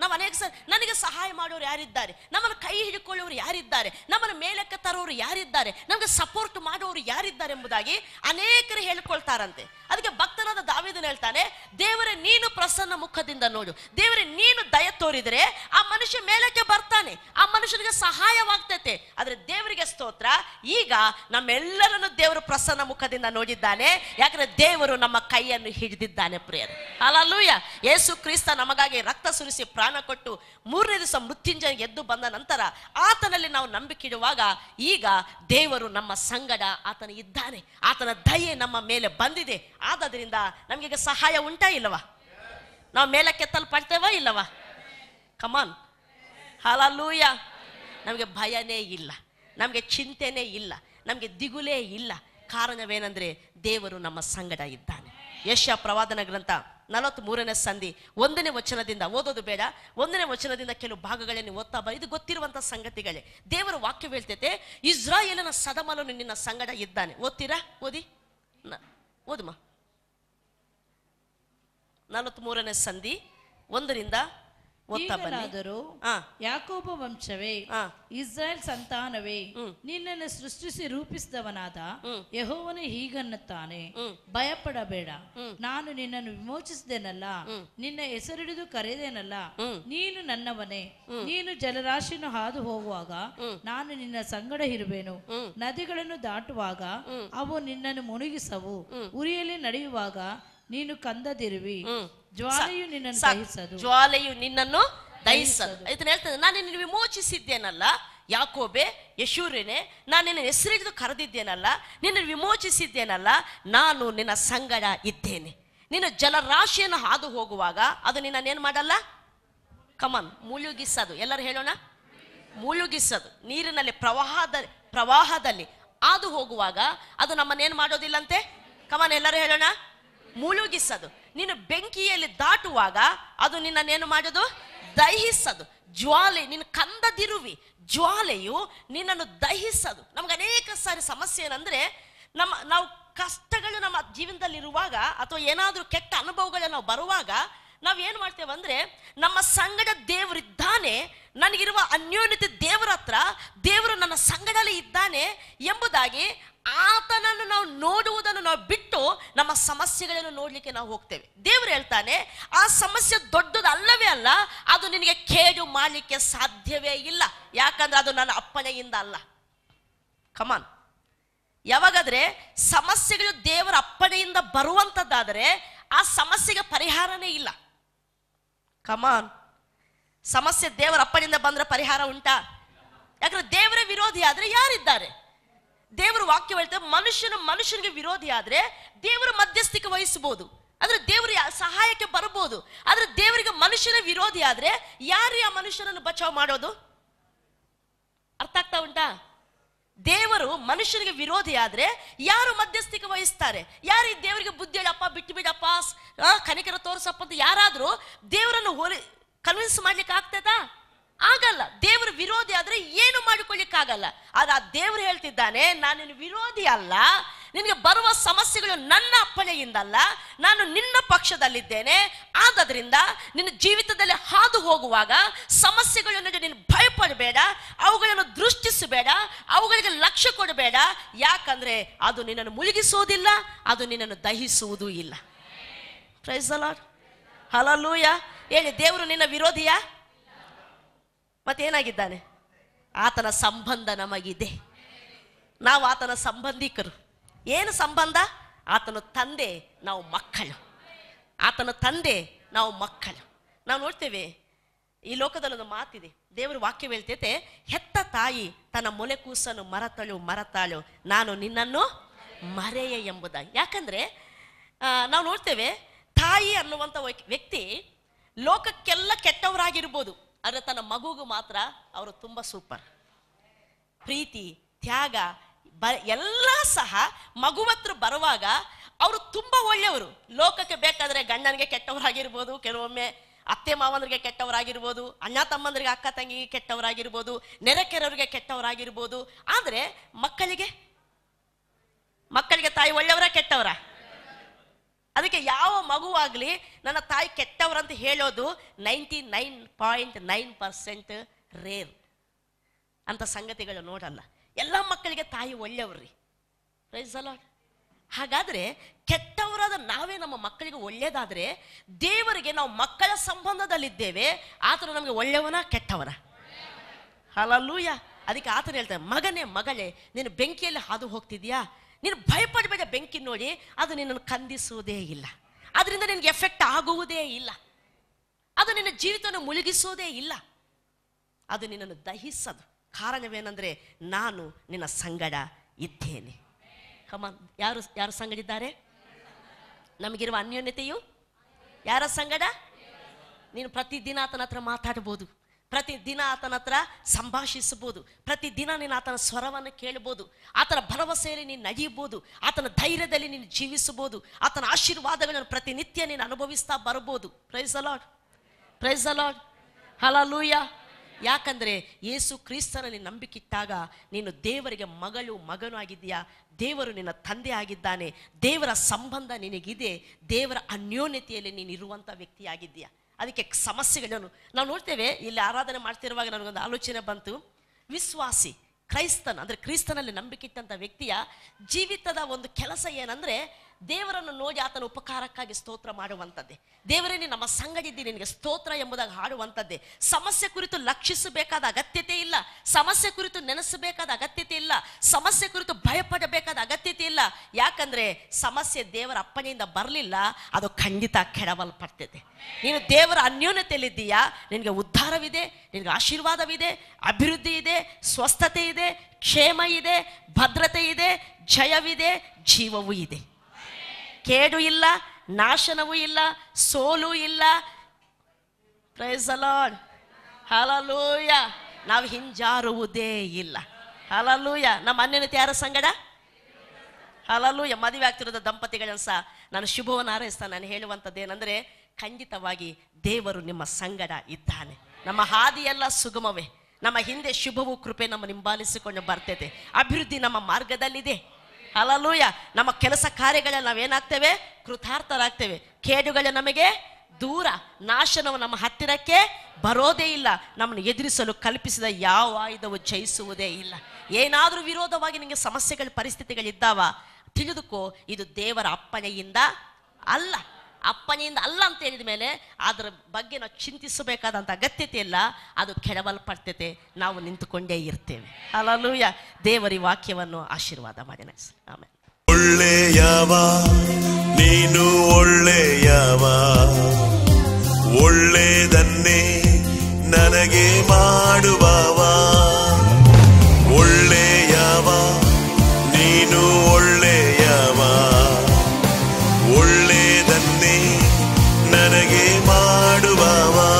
ನಾವು ಅನೇಕ ಸರ್, ನನಗೆ ಸಹಾಯ ಮಾಡೋರು ಯಾರಿದ್ದಾರೆ? ನಮ್ಮನ್ನು ಕೈ ಹಿಡ್ಕೊಳ್ಳೋರು ಯಾರಿದ್ದಾರೆ? ನಮ್ಮನ್ನು ಮೇಲಕ್ಕೆ ತರೋರು ಯಾರಿದ್ದಾರೆ? ನಮಗೆ ಸಪೋರ್ಟ್ ಮಾಡೋರು ಯಾರಿದ್ದಾರೆ ಎಂಬುದಾಗಿ ಅನೇಕರು ಹೇಳಿಕೊಳ್ತಾರಂತೆ. ಅದಕ್ಕೆ ಭಕ್ತನಾದ ದಾವಿದನ್ ಹೇಳ್ತಾನೆ, ದೇವರೇ, ನೀನು ಪ್ರಸನ್ನ ಮುಖದಿಂದ ನೋಡು. ದೇವರೇ, ನೀನು ದಯ ತೋರಿದರೆ ಆ ಮನುಷ್ಯ ಮೇಲಕ್ಕೆ ಬರ್ತಾನೆ. ಆ ಮನುಷ್ಯನಿಗೆ ಸಹಾಯವಾಗ್ತೈತೆ. ಆದರೆ ದೇವರಿಗೆ ಸ್ತೋತ್ರ, ಈಗ ನಮ್ಮೆಲ್ಲರನ್ನು ದೇವರು ಪ್ರಸನ್ನ ಮುಖದಿಂದ ನೋಡಿದ್ದಾನೆ. ಯಾಕಂದ್ರೆ ದೇವರು ನಮ್ಮ ಕೈಯನ್ನು ಹಿಡಿದಿದ್ದಾನೆ ಪ್ರಿಯರು. ಅಲ್ಲೂಯ ಯೇಸು ಕ್ರಿಸ್ತ ನಮಗಾಗಿ ರಕ್ತ ಸುರಿಸಿ ಕೊಟ್ಟು ಮೂರನೇ ದಿವಸ ಮೃತ್ಯುಂಜಯ ಎದ್ದು ಬಂದ ನಂತರ ಆತನಲ್ಲಿ ನಾವು ನಂಬಿಕೆ ಇಡುವಾಗ ಈಗ ದೇವರು ನಮ್ಮ ಸಂಗಡ ಆತನ ಇದ್ದಾನೆ. ಆತನ ದಯೆ ನಮ್ಮ ಮೇಲೆ ಬಂದಿದೆ. ಆದ್ದರಿಂದ ನಮಗೀಗ ಸಹಾಯ ಉಂಟಾ ಇಲ್ಲವಾ? ನಾವು ಮೇಲಕ್ಕೆ ಎತ್ತಲ್ಪಡ್ತೇವಾ ಇಲ್ಲವಾ ಕಮಾನ್ ಹಾಲೂಯ ನಮಗೆ ಭಯನೇ ಇಲ್ಲ. ನಮಗೆ ಚಿಂತೆನೇ ಇಲ್ಲ. ನಮಗೆ ದಿಗುಲೇ ಇಲ್ಲ. ಕಾರಣವೇನೆಂದರೆ ದೇವರು ನಮ್ಮ ಸಂಗಡ ಇದ್ದಾನೆ. ಯಶ ಪ್ರವಾದನ ಗ್ರಂಥ ನಲವತ್ತ್ ಮೂರನೇ ಸಂಧಿ. ಒಂದನೇ ವಚನದಿಂದ ಓದೋದು ಬೇಡ, ಒಂದನೇ ವಚನದಿಂದ ಕೆಲವು ಭಾಗಗಳನ್ನು ಓದ್ತಾ ಬಾ. ಇದು ಗೊತ್ತಿರುವಂಥ ಸಂಗತಿಗಳೇ. ದೇವರ ವಾಕ್ಯ ಹೇಳ್ತೈತೆ, ಇಸ್ರಾಯೇಲನ ಸದಮಲನು ನಿನ್ನ ಸಂಗಡ ಇದ್ದಾನೆ. ಓದ್ತೀರಾ? ಓದಿ. ನ- ಓದುಮ. ನಲವತ್ತ್ ಮೂರನೇ ಸಂಧಿ, ಒಂದರಿಂದ ಬನ್ನಿ. ಯಾಕೋಬ ವಂಶವೇ ಇಸ್ರಾಯೇಲ್ ಸಂತಾನವೇ ನಿನ್ನನ್ನು ಸೃಷ್ಟಿಸಿ ರೂಪಿಸಿದವನಾದ ಯಹೋವನು ಹೀಗನ್ನುತ್ತಾನೆ. ಭಯಪಡಬೇಡ. ನಾನು ನಿನ್ನನ್ನು ವಿಮೋಚಿಸಿದೆನಲ್ಲ ನಿನ್ನ ಹೆಸರಿಡಿದು ಕರೆದೇನಲ್ಲ ನೀನು ನನ್ನವನೇ. ನೀನು ಜಲರಾಶಿಯನ್ನು ಹಾದು ಹೋಗುವಾಗ ನಾನು ನಿನ್ನ ಸಂಗಡ ಇರುವೆನು. ನದಿಗಳನ್ನು ದಾಟುವಾಗ ಅವು ನಿನ್ನನ್ನು ಮುಳುಗಿಸವು ಉರಿಯಲ್ಲಿ ನಡೆಯುವಾಗ ನೀನು ಕಂದದಿರುವಿ. ಜ್ವಾಲೆಯು ನಿನ್ನನ್ನು. ದಹಿಸದು. ಜ್ವಾಲೆಯು ನಿನ್ನನ್ನು ದಹಿಸದು. ಇದನ್ನ ಹೇಳ್ತದೆ ನಾನು ನಿನ್ನ ವಿಮೋಚಿಸಿದ್ದೇನಲ್ಲ ಯಾಕೋಬೆ ಯಶೂರಿನೇ ನಾನು ನಿನ್ನ ಹೆಸರಿಡಿದು ಕರೆದಿದ್ದೇನಲ್ಲ ನಿನ್ನ ವಿಮೋಚಿಸಿದ್ದೇನಲ್ಲ ನಾನು ನಿನ್ನ ಸಂಗಡ ಇದ್ದೇನೆ. ನಿನ್ನ ಜಲರಾಶಿಯನ್ನು ಹಾದು ಹೋಗುವಾಗ ಅದು ನಿನ್ನನ್ನೇನು ಮಾಡಲ್ಲ? ಕಮನ್ ಮುಳುಗಿಸದು. ಎಲ್ಲರೂ ಹೇಳೋಣ. ಮುಳುಗಿಸದು. ನೀರಿನಲ್ಲಿ ಪ್ರವಾಹದ ಪ್ರವಾಹದಲ್ಲಿ ಹಾದು ಹೋಗುವಾಗ ಅದು ನಮ್ಮನ್ನೇನು ಮಾಡೋದಿಲ್ಲಂತೆ? ಕಮನ್ ಎಲ್ಲರೂ ಹೇಳೋಣ. ಮುಳುಗಿಸದು. ನೀನು ಬೆಂಕಿಯಲ್ಲಿ ದಾಟುವಾಗ ಅದು ನಿನ್ನನ್ನೇನು ಮಾಡೋದು? ದಹಿಸದು. ಜ್ವಾಲೆ, ನಿನ್ನ ಕಂದದಿರುವಿ. ಜ್ವಾಲೆಯು ನಿನ್ನನ್ನು ದಹಿಸದು. ನಮ್ಗೆ ಅನೇಕ ಸಾರಿ ಸಮಸ್ಯೆ ಏನಂದ್ರೆ, ನಮ್ಮ, ನಾವು ಕಷ್ಟಗಳು ನಮ್ಮ ಜೀವನದಲ್ಲಿರುವಾಗ ಅಥವಾ ಏನಾದರೂ ಕೆಟ್ಟ ಅನುಭವಗಳು ನಾವು ಬರುವಾಗ ನಾವು ಏನು ಮಾಡ್ತೇವೆ ಅಂದ್ರೆ, ನಮ್ಮ ಸಂಗಡ ದೇವರಿದ್ದಾನೆ ನನಗಿರುವ ಅನ್ಯೋನ್ಯತೆ ದೇವರ ಹತ್ರ ದೇವರು ನನ್ನ ಸಂಗಡಲ್ಲಿ ಇದ್ದಾನೆ ಎಂಬುದಾಗಿ ಆತನನ್ನು ನಾವು ನೋಡುವುದನ್ನು ನಾವು ಬಿಟ್ಟು ನಮ್ಮ ಸಮಸ್ಯೆಗಳನ್ನು ನೋಡ್ಲಿಕ್ಕೆ ನಾವು ಹೋಗ್ತೇವೆ. ದೇವರು ಹೇಳ್ತಾನೆ, ಆ ಸಮಸ್ಯೆ ದೊಡ್ಡದಲ್ಲವೇ ಅಲ್ಲ, ಅದು ನಿನಗೆ ಕೇಡು ಮಾಡಲಿಕ್ಕೆ ಸಾಧ್ಯವೇ ಇಲ್ಲ. ಯಾಕಂದ್ರೆ ಅದು ನನ್ನ ಅಪ್ಪಣೆಯಿಂದ ಅಲ್ಲ. ಕಮಾನ್ ಯಾವಾಗಾದ್ರೆ ಸಮಸ್ಯೆಗಳು ದೇವರ ಅಪ್ಪಣೆಯಿಂದ ಬರುವಂಥದ್ದಾದರೆ ಆ ಸಮಸ್ಯೆಗೆ ಪರಿಹಾರನೇ ಇಲ್ಲ. ಕಮಾನ್ ಸಮಸ್ಯೆ ದೇವರ ಅಪ್ಪನಿಂದ ಬಂದ್ರೆ ಪರಿಹಾರ ಉಂಟಾ? ಯಾಕಂದ್ರೆ ದೇವರ ವಿರೋಧಿ ಆದ್ರೆ ಯಾರಿದ್ದಾರೆ? ದೇವರು ವಾಕ್ಯ ಹೇಳ್ತಾರೆ ಮನುಷ್ಯನು ಮನುಷ್ಯನಿಗೆ ವಿರೋಧಿ ಆದ್ರೆ ದೇವರು ಮಧ್ಯಸ್ಥಿಕೆ ವಹಿಸಬಹುದು. ಅಂದ್ರೆ ದೇವರು ಸಹಾಯಕ್ಕೆ ಬರಬಹುದು ಆದ್ರೆ ದೇವರಿಗೆ ಮನುಷ್ಯನ ವಿರೋಧಿ ಆದ್ರೆ ಯಾರು ಆ ಮನುಷ್ಯನನ್ನು ಬಚಾವ್ ಮಾಡೋದು? ಅರ್ಥ ಆಗ್ತಾ ಉಂಟಾ? ದೇವರು ಮನುಷ್ಯನಿಗೆ ವಿರೋಧಿ ಆದ್ರೆ ಯಾರು ಮಧ್ಯಸ್ಥಿಕೆ ವಹಿಸ್ತಾರೆ? ಯಾರು ಈ ದೇವರಿಗೆ ಬುದ್ಧಿ ಹೇಳಪ್ಪ ಬಿಟ್ಟು ಬಿಡಪ್ಪ ಕನಿಕರ ತೋರಿಸಪ್ಪ ಅಂತ ಯಾರಾದ್ರೂ ದೇವರನ್ನು ಹೊಲಿ ಕನ್ವಿನ್ಸ್ ಮಾಡ್ಲಿಕ್ಕೆ ಆಗ್ತದಾ ಆಗಲ್ಲ. ದೇವರ ವಿರೋಧಿ ಆದ್ರೆ ಏನು ಮಾಡಿಕೊಳ್ಳಿಕ್ಕಾಗಲ್ಲ. ಆದ್ರೆ ಆ ದೇವರು ಹೇಳ್ತಿದ್ದಾನೆ, ನಾನು ನಿನ್ನ ವಿರೋಧಿ ಅಲ್ಲ. ನಿನಗೆ ಬರುವ ಸಮಸ್ಯೆಗಳು ನನ್ನ ಅಪ್ಪಣೆಯಿಂದಲ್ಲ. ನಾನು ನಿನ್ನ ಪಕ್ಷದಲ್ಲಿದ್ದೇನೆ. ಆದ್ದರಿಂದ ನಿನ್ನ ಜೀವಿತದಲ್ಲಿ ಹಾದು ಹೋಗುವಾಗ ಸಮಸ್ಯೆಗಳನ್ನು ನೀನು ಭಯಪಡಬೇಡ, ಅವುಗಳನ್ನು ದೃಷ್ಟಿಸಬೇಡ, ಅವುಗಳಿಗೆ ಲಕ್ಷ್ಯ ಕೊಡಬೇಡ. ಯಾಕಂದ್ರೆ ಅದು ನಿನ್ನನ್ನು ಮುಳುಗಿಸುವುದಿಲ್ಲ, ಅದು ನಿನ್ನನ್ನು ದಹಿಸುವುದೂ ಇಲ್ಲ. ಪ್ರೈಸ್ ಲಾರ್ಡ್ ಹಲಲೂಯ ಹೇಳಿ, ದೇವರು ನಿನ್ನ ವಿರೋಧಿಯಾ? ಮತ್ತೇನಾಗಿದ್ದಾನೆ? ಆತನ ಸಂಬಂಧ ನಮಗಿದೆ. ನಾವು ಆತನ ಸಂಬಂಧಿಕರು. ಏನು ಸಂಬಂಧ? ಆತನ ತಂದೆ ನಾವು ಮಕ್ಕಳು. ಆತನ ತಂದೆ ನಾವು ಮಕ್ಕಳು. ನಾವು ನೋಡ್ತೇವೆ, ಈ ಲೋಕದಲ್ಲಿ ಒಂದು ಮಾತಿದೆ. ದೇವರು ವಾಕ್ಯ ಹೇಳ್ತೈತೆ, ಹೆತ್ತ ತಾಯಿ ತನ್ನ ಮೊಲೆ ಕೂಸನ್ನು ಮರತಳು, ಮರತಾಳು. ನಾನು ನಿನ್ನನ್ನು ಮರೆಯ ಎಂಬುದಾಗಿ. ಯಾಕಂದ್ರೆ ನಾವು ನೋಡ್ತೇವೆ, ತಾಯಿ ಅನ್ನುವಂಥ ವ್ಯ- ವ್ಯಕ್ತಿ ಲೋಕಕ್ಕೆಲ್ಲ ಕೆಟ್ಟವರಾಗಿರ್ಬೋದು. ಆದರೆ ತನ್ನ ಮಗುಗೂ ಮಾತ್ರ ಅವರು ತುಂಬ ಸೂಪರ್ ಪ್ರೀತಿ, ತ್ಯಾಗ, ಬ ಎಲ್ಲ ಸಹ ಮಗುವತ್ರ ಬರುವಾಗ ಅವರು ತುಂಬ ಒಳ್ಳೆಯವರು. ಲೋಕಕ್ಕೆ ಬೇಕಾದರೆ ಗಂಡನಿಗೆ ಕೆಟ್ಟವರಾಗಿರ್ಬೋದು, ಕೆಲವೊಮ್ಮೆ ಅತ್ತೆ ಮಾವನರಿಗೆ ಕೆಟ್ಟವರಾಗಿರ್ಬೋದು, ಅಣ್ಣ ತಮ್ಮಂದ್ರಿಗೆ ಅಕ್ಕ ತಂಗಿಗೆ ಕೆಟ್ಟವರಾಗಿರ್ಬೋದು ನೆರೆಕೆರವರಿಗೆ ಕೆಟ್ಟವರಾಗಿರ್ಬೋದು. ಆದರೆ ಮಕ್ಕಳಿಗೆ ಮಕ್ಕಳಿಗೆ ತಾಯಿ ಒಳ್ಳೆಯವರ ಕೆಟ್ಟವರ? ಅದಕ್ಕೆ ಯಾವ ಮಗುವಾಗ್ಲಿ ನನ್ನ ತಾಯಿ ಕೆಟ್ಟವರಂತ ಹೇಳೋದು ninety nine point nine percent rare ಅಂತ ಸಂಗತಿಗಳು ನೋಡಲ್ಲ. ಎಲ್ಲ ಮಕ್ಕಳಿಗೆ ತಾಯಿ ಒಳ್ಳೆಯವ್ರಿ. ಪ್ರೈಸ್ ಲಾರ್ಡ್ ಹಾಗಾದ್ರೆ ಕೆಟ್ಟವರಾದ ನಾವೇ ನಮ್ಮ ಮಕ್ಕಳಿಗೆ ಒಳ್ಳೆಯದಾದರೆ ದೇವರಿಗೆ ನಾವು ಮಕ್ಕಳ ಸಂಬಂಧದಲ್ಲಿದ್ದೇವೆ, ಆತನು ನಮಗೆ ಒಳ್ಳೆಯವನ ಕೆಟ್ಟವನ? ಹಲಲ್ಲೂಯ ಅದಕ್ಕೆ ಆತನ ಹೇಳ್ತಾರೆ ಮಗನೇ, ಮಗಳೇ, ನೀನು ಬೆಂಕಿಯಲ್ಲಿ ಹಾದು ಹೋಗ್ತಿದ್ಯಾ? ನೀನು ಭಯಪಡಬೇಡ ಬೆಂಕಿ ನೋಡಿ, ಅದು ನಿನ್ನನ್ನು ಕಂದಿಸುವುದೇ ಇಲ್ಲ. ಅದರಿಂದ ನಿನಗೆ ಎಫೆಕ್ಟ್ ಆಗುವುದೇ ಇಲ್ಲ. ಅದು ನಿನ್ನ ಜೀವಿತವನ್ನು ಮುಳುಗಿಸುವುದೇ ಇಲ್ಲ. ಅದು ನಿನ್ನನ್ನು ದಹಿಸದು. ಕಾರಣವೇನೆಂದರೆ ನಾನು ನಿನ್ನ ಸಂಗಡ ಇದ್ದೇನೆ. ಕಮಾನ್ ಯಾರು ಯಾರು ಸಂಗಡಿದ್ದಾರೆ? ನಮಗಿರುವ ಅನ್ಯೋನ್ಯತೆಯು? ಯಾರ ಸಂಗಡ? ನೀನು ಪ್ರತಿದಿನ ಆತನ ಹತ್ರ ಮಾತಾಡ್ಬೋದು. ಪ್ರತಿದಿನ ಆತನ ಹತ್ರ ಸಂಭಾಷಿಸಬಹುದು. ಪ್ರತಿ ದಿನ ನೀನು ಆತನ ಸ್ವರವನ್ನು ಕೇಳಬಹುದು ಆತನ ಭರವಸೆಯಲ್ಲಿ ನೀನು ನಡೆಯಬಹುದು ಆತನ ಧೈರ್ಯದಲ್ಲಿ ನೀನು ಜೀವಿಸಬಹುದು. ಆತನ ಆಶೀರ್ವಾದಗಳನ್ನು ಪ್ರತಿನಿತ್ಯ ನೀನು ಅನುಭವಿಸ್ತಾ ಬರ್ಬೋದು. ಪ್ರೈಸ್ ಅಲಾಡ್ ಪ್ರೈಸ್ ಅಲಾಡ್ ಹಲಲೂಯ ಯಾಕಂದ್ರೆ ಯೇಸು ಕ್ರಿಸ್ತನಲ್ಲಿ ನಂಬಿಕಿಟ್ಟಾಗ ನೀನು ದೇವರಿಗೆ ಮಗಳು, ಮಗನು ಆಗಿದೆಯಾ ದೇವರು ನಿನ್ನ ತಂದೆ ಆಗಿದ್ದಾನೆ. ದೇವರ ಸಂಬಂಧ ನಿನಗಿದೆ. ದೇವರ ಅನ್ಯೋನ್ಯತೆಯಲ್ಲಿ ನೀನು ಇರುವಂಥ ವ್ಯಕ್ತಿಯಾಗಿದ್ದೀಯಾ? ಅದಕ್ಕೆ ಸಮಸ್ಯೆಗಳನ್ನು ನಾವು ನೋಡ್ತೇವೆ, ಇಲ್ಲಿ ಆರಾಧನೆ ಮಾಡ್ತಿರುವಾಗ ನನಗೊಂದು ಆಲೋಚನೆ ಬಂತು. ವಿಶ್ವಾಸಿ, ಕ್ರೈಸ್ತನ, ಅಂದರೆ ಕ್ರೈಸ್ತನಲ್ಲಿ ನಂಬಿಕೆ ಇಟ್ಟಂಥ ವ್ಯಕ್ತಿಯ ಜೀವಿತದ ಒಂದು ಕೆಲಸ ಏನಂದ್ರೆ ದೇವರನ್ನು ನೋಡಿ ಆತನ ಉಪಕಾರಕ್ಕಾಗಿ ಸ್ತೋತ್ರ ಮಾಡುವಂಥದ್ದೇ ದೇವರೇ ನಮ್ಮ ಸಂಗಡಿದ್ದಿ, ನಿನಗೆ ಸ್ತೋತ್ರ ಎಂಬುದಾಗಿ ಹಾಡುವಂಥದ್ದೇ ಸಮಸ್ಯೆ ಕುರಿತು ಲಕ್ಷಿಸಬೇಕಾದ ಅಗತ್ಯತೆ ಇಲ್ಲ. ಸಮಸ್ಯೆ ಕುರಿತು ನೆನೆಸಬೇಕಾದ ಅಗತ್ಯತೆ ಇಲ್ಲ. ಸಮಸ್ಯೆ ಕುರಿತು ಭಯಪಡಬೇಕಾದ ಅಗತ್ಯತೆ ಇಲ್ಲ. ಯಾಕಂದ್ರೆ ಸಮಸ್ಯೆ ದೇವರ ಅಪ್ಪನೆಯಿಂದ ಬರಲಿಲ್ಲ, ಅದು ಖಂಡಿತ ಕೆಡವಲ್ಪಡ್ತದೆ. ನೀನು ದೇವರ ಅನ್ಯೋನ್ಯತೆಯಲ್ಲಿದ್ದೀಯಾ? ನಿನಗೆ ಉದ್ಧಾರವಿದೆ, ನಿನಗೆ ಆಶೀರ್ವಾದವಿದೆ, ಅಭಿವೃದ್ಧಿ ಇದೆ, ಸ್ವಸ್ಥತೆ ಇದೆ, ಕ್ಷೇಮ ಇದೆ, ಭದ್ರತೆ ಇದೆ, ಜಯವಿದೆ, ಜೀವವೂ ಇದೆ. ಕೇಡು ಇಲ್ಲ, ನಾಶನವೂ ಇಲ್ಲ, ಸೋಲು ಇಲ್ಲ. ಪ್ರೈಸ್ ಲಾರ್ಡ್ ಹಲಲೂಯ ನಾವು ಹಿಂಜಾರುವುದೇ ಇಲ್ಲ. ಹಲಲೂಯ ನಮ್ಮ ಅನ್ಯನತೆ ಯಾರ ಸಂಗಡ? ಹಲಲೂಯ ಮದುವೆ ಆಗ್ತಿರೋದ ದಂಪತಿಗಳನ್ನು ಸಹ ನಾನು ಶುಭವನ್ನು ಹಾರೈಸ್ತಾ ನಾನು ಹೇಳುವಂಥದ್ದು ಏನಂದ್ರೆ, ಖಂಡಿತವಾಗಿ ದೇವರು ನಿಮ್ಮ ಸಂಗಡ ಇದ್ದಾನೆ. ನಮ್ಮ ಹಾದಿಯೆಲ್ಲ ಸುಗಮವೇ. ನಮ್ಮ ಹಿಂದೆ ಶುಭವು ಕೃಪೆ ನಮ್ಮ ನಿಂಬಾಲಿಸಿಕೊಂಡು ಬರ್ತೈತೆ. ಅಭಿವೃದ್ಧಿ ನಮ್ಮ ಮಾರ್ಗದಲ್ಲಿದೆ. ಹಲಲೂಯ ನಮ್ಮ ಕೆಲಸ ಕಾರ್ಯಗಳಲ್ಲಿ ನಾವೇನಾಗ್ತೇವೆ? ಕೃತಾರ್ಥರಾಗ್ತೇವೆ. ಕೇಡುಗಳು ನಮಗೆ ದೂರ. ನಾಶನವು ನಮ್ಮ ಹತ್ತಿರಕ್ಕೆ ಬರೋದೇ ಇಲ್ಲ. ನಮ್ಮನ್ನು ಎದುರಿಸಲು ಕಲ್ಪಿಸಿದ ಯಾವ ಆಯುಧವು ಜಯಿಸುವುದೇ ಇಲ್ಲ. ಏನಾದರೂ ವಿರೋಧವಾಗಿ ನಿಮಗೆ ಸಮಸ್ಯೆಗಳ ಪರಿಸ್ಥಿತಿಗಳಿದ್ದಾವ ತಿಳಿದುಕೋ. ಇದು ದೇವರ ಅಪ್ಪಣೆಯಿಂದ ಅಲ್ಲ. ಅಪ್ಪನಿಂದ ಅಲ್ಲ ಅಂತ ಹೇಳಿದ ಮೇಲೆ ಅದರ ಬಗ್ಗೆ ನಾವು ಚಿಂತಿಸಬೇಕಾದಂಥ ಅಗತ್ಯತೆ ಇಲ್ಲ, ಅದು ಕೆಡವಲ್ಪಡ್ತತೆ. ನಾವು ನಿಂತುಕೊಂಡೇ ಇರ್ತೇವೆ. ಅಲ್ಲೂಯ ದೇವರಿ ವಾಕ್ಯವನ್ನು ಆಶೀರ್ವಾದ ಮಾಡಿ ಒಳ್ಳೆಯವ, ನೀನು ಒಳ್ಳೆಯವ. ಒಳ್ಳೆಯದನ್ನೇ ನನಗೆ ಮಾಡುವವ. ಒಳ್ಳೆಯವ, ನೀನು ಒಳ್ಳೆಯವ. ಒಳ್ಳೆ Baba.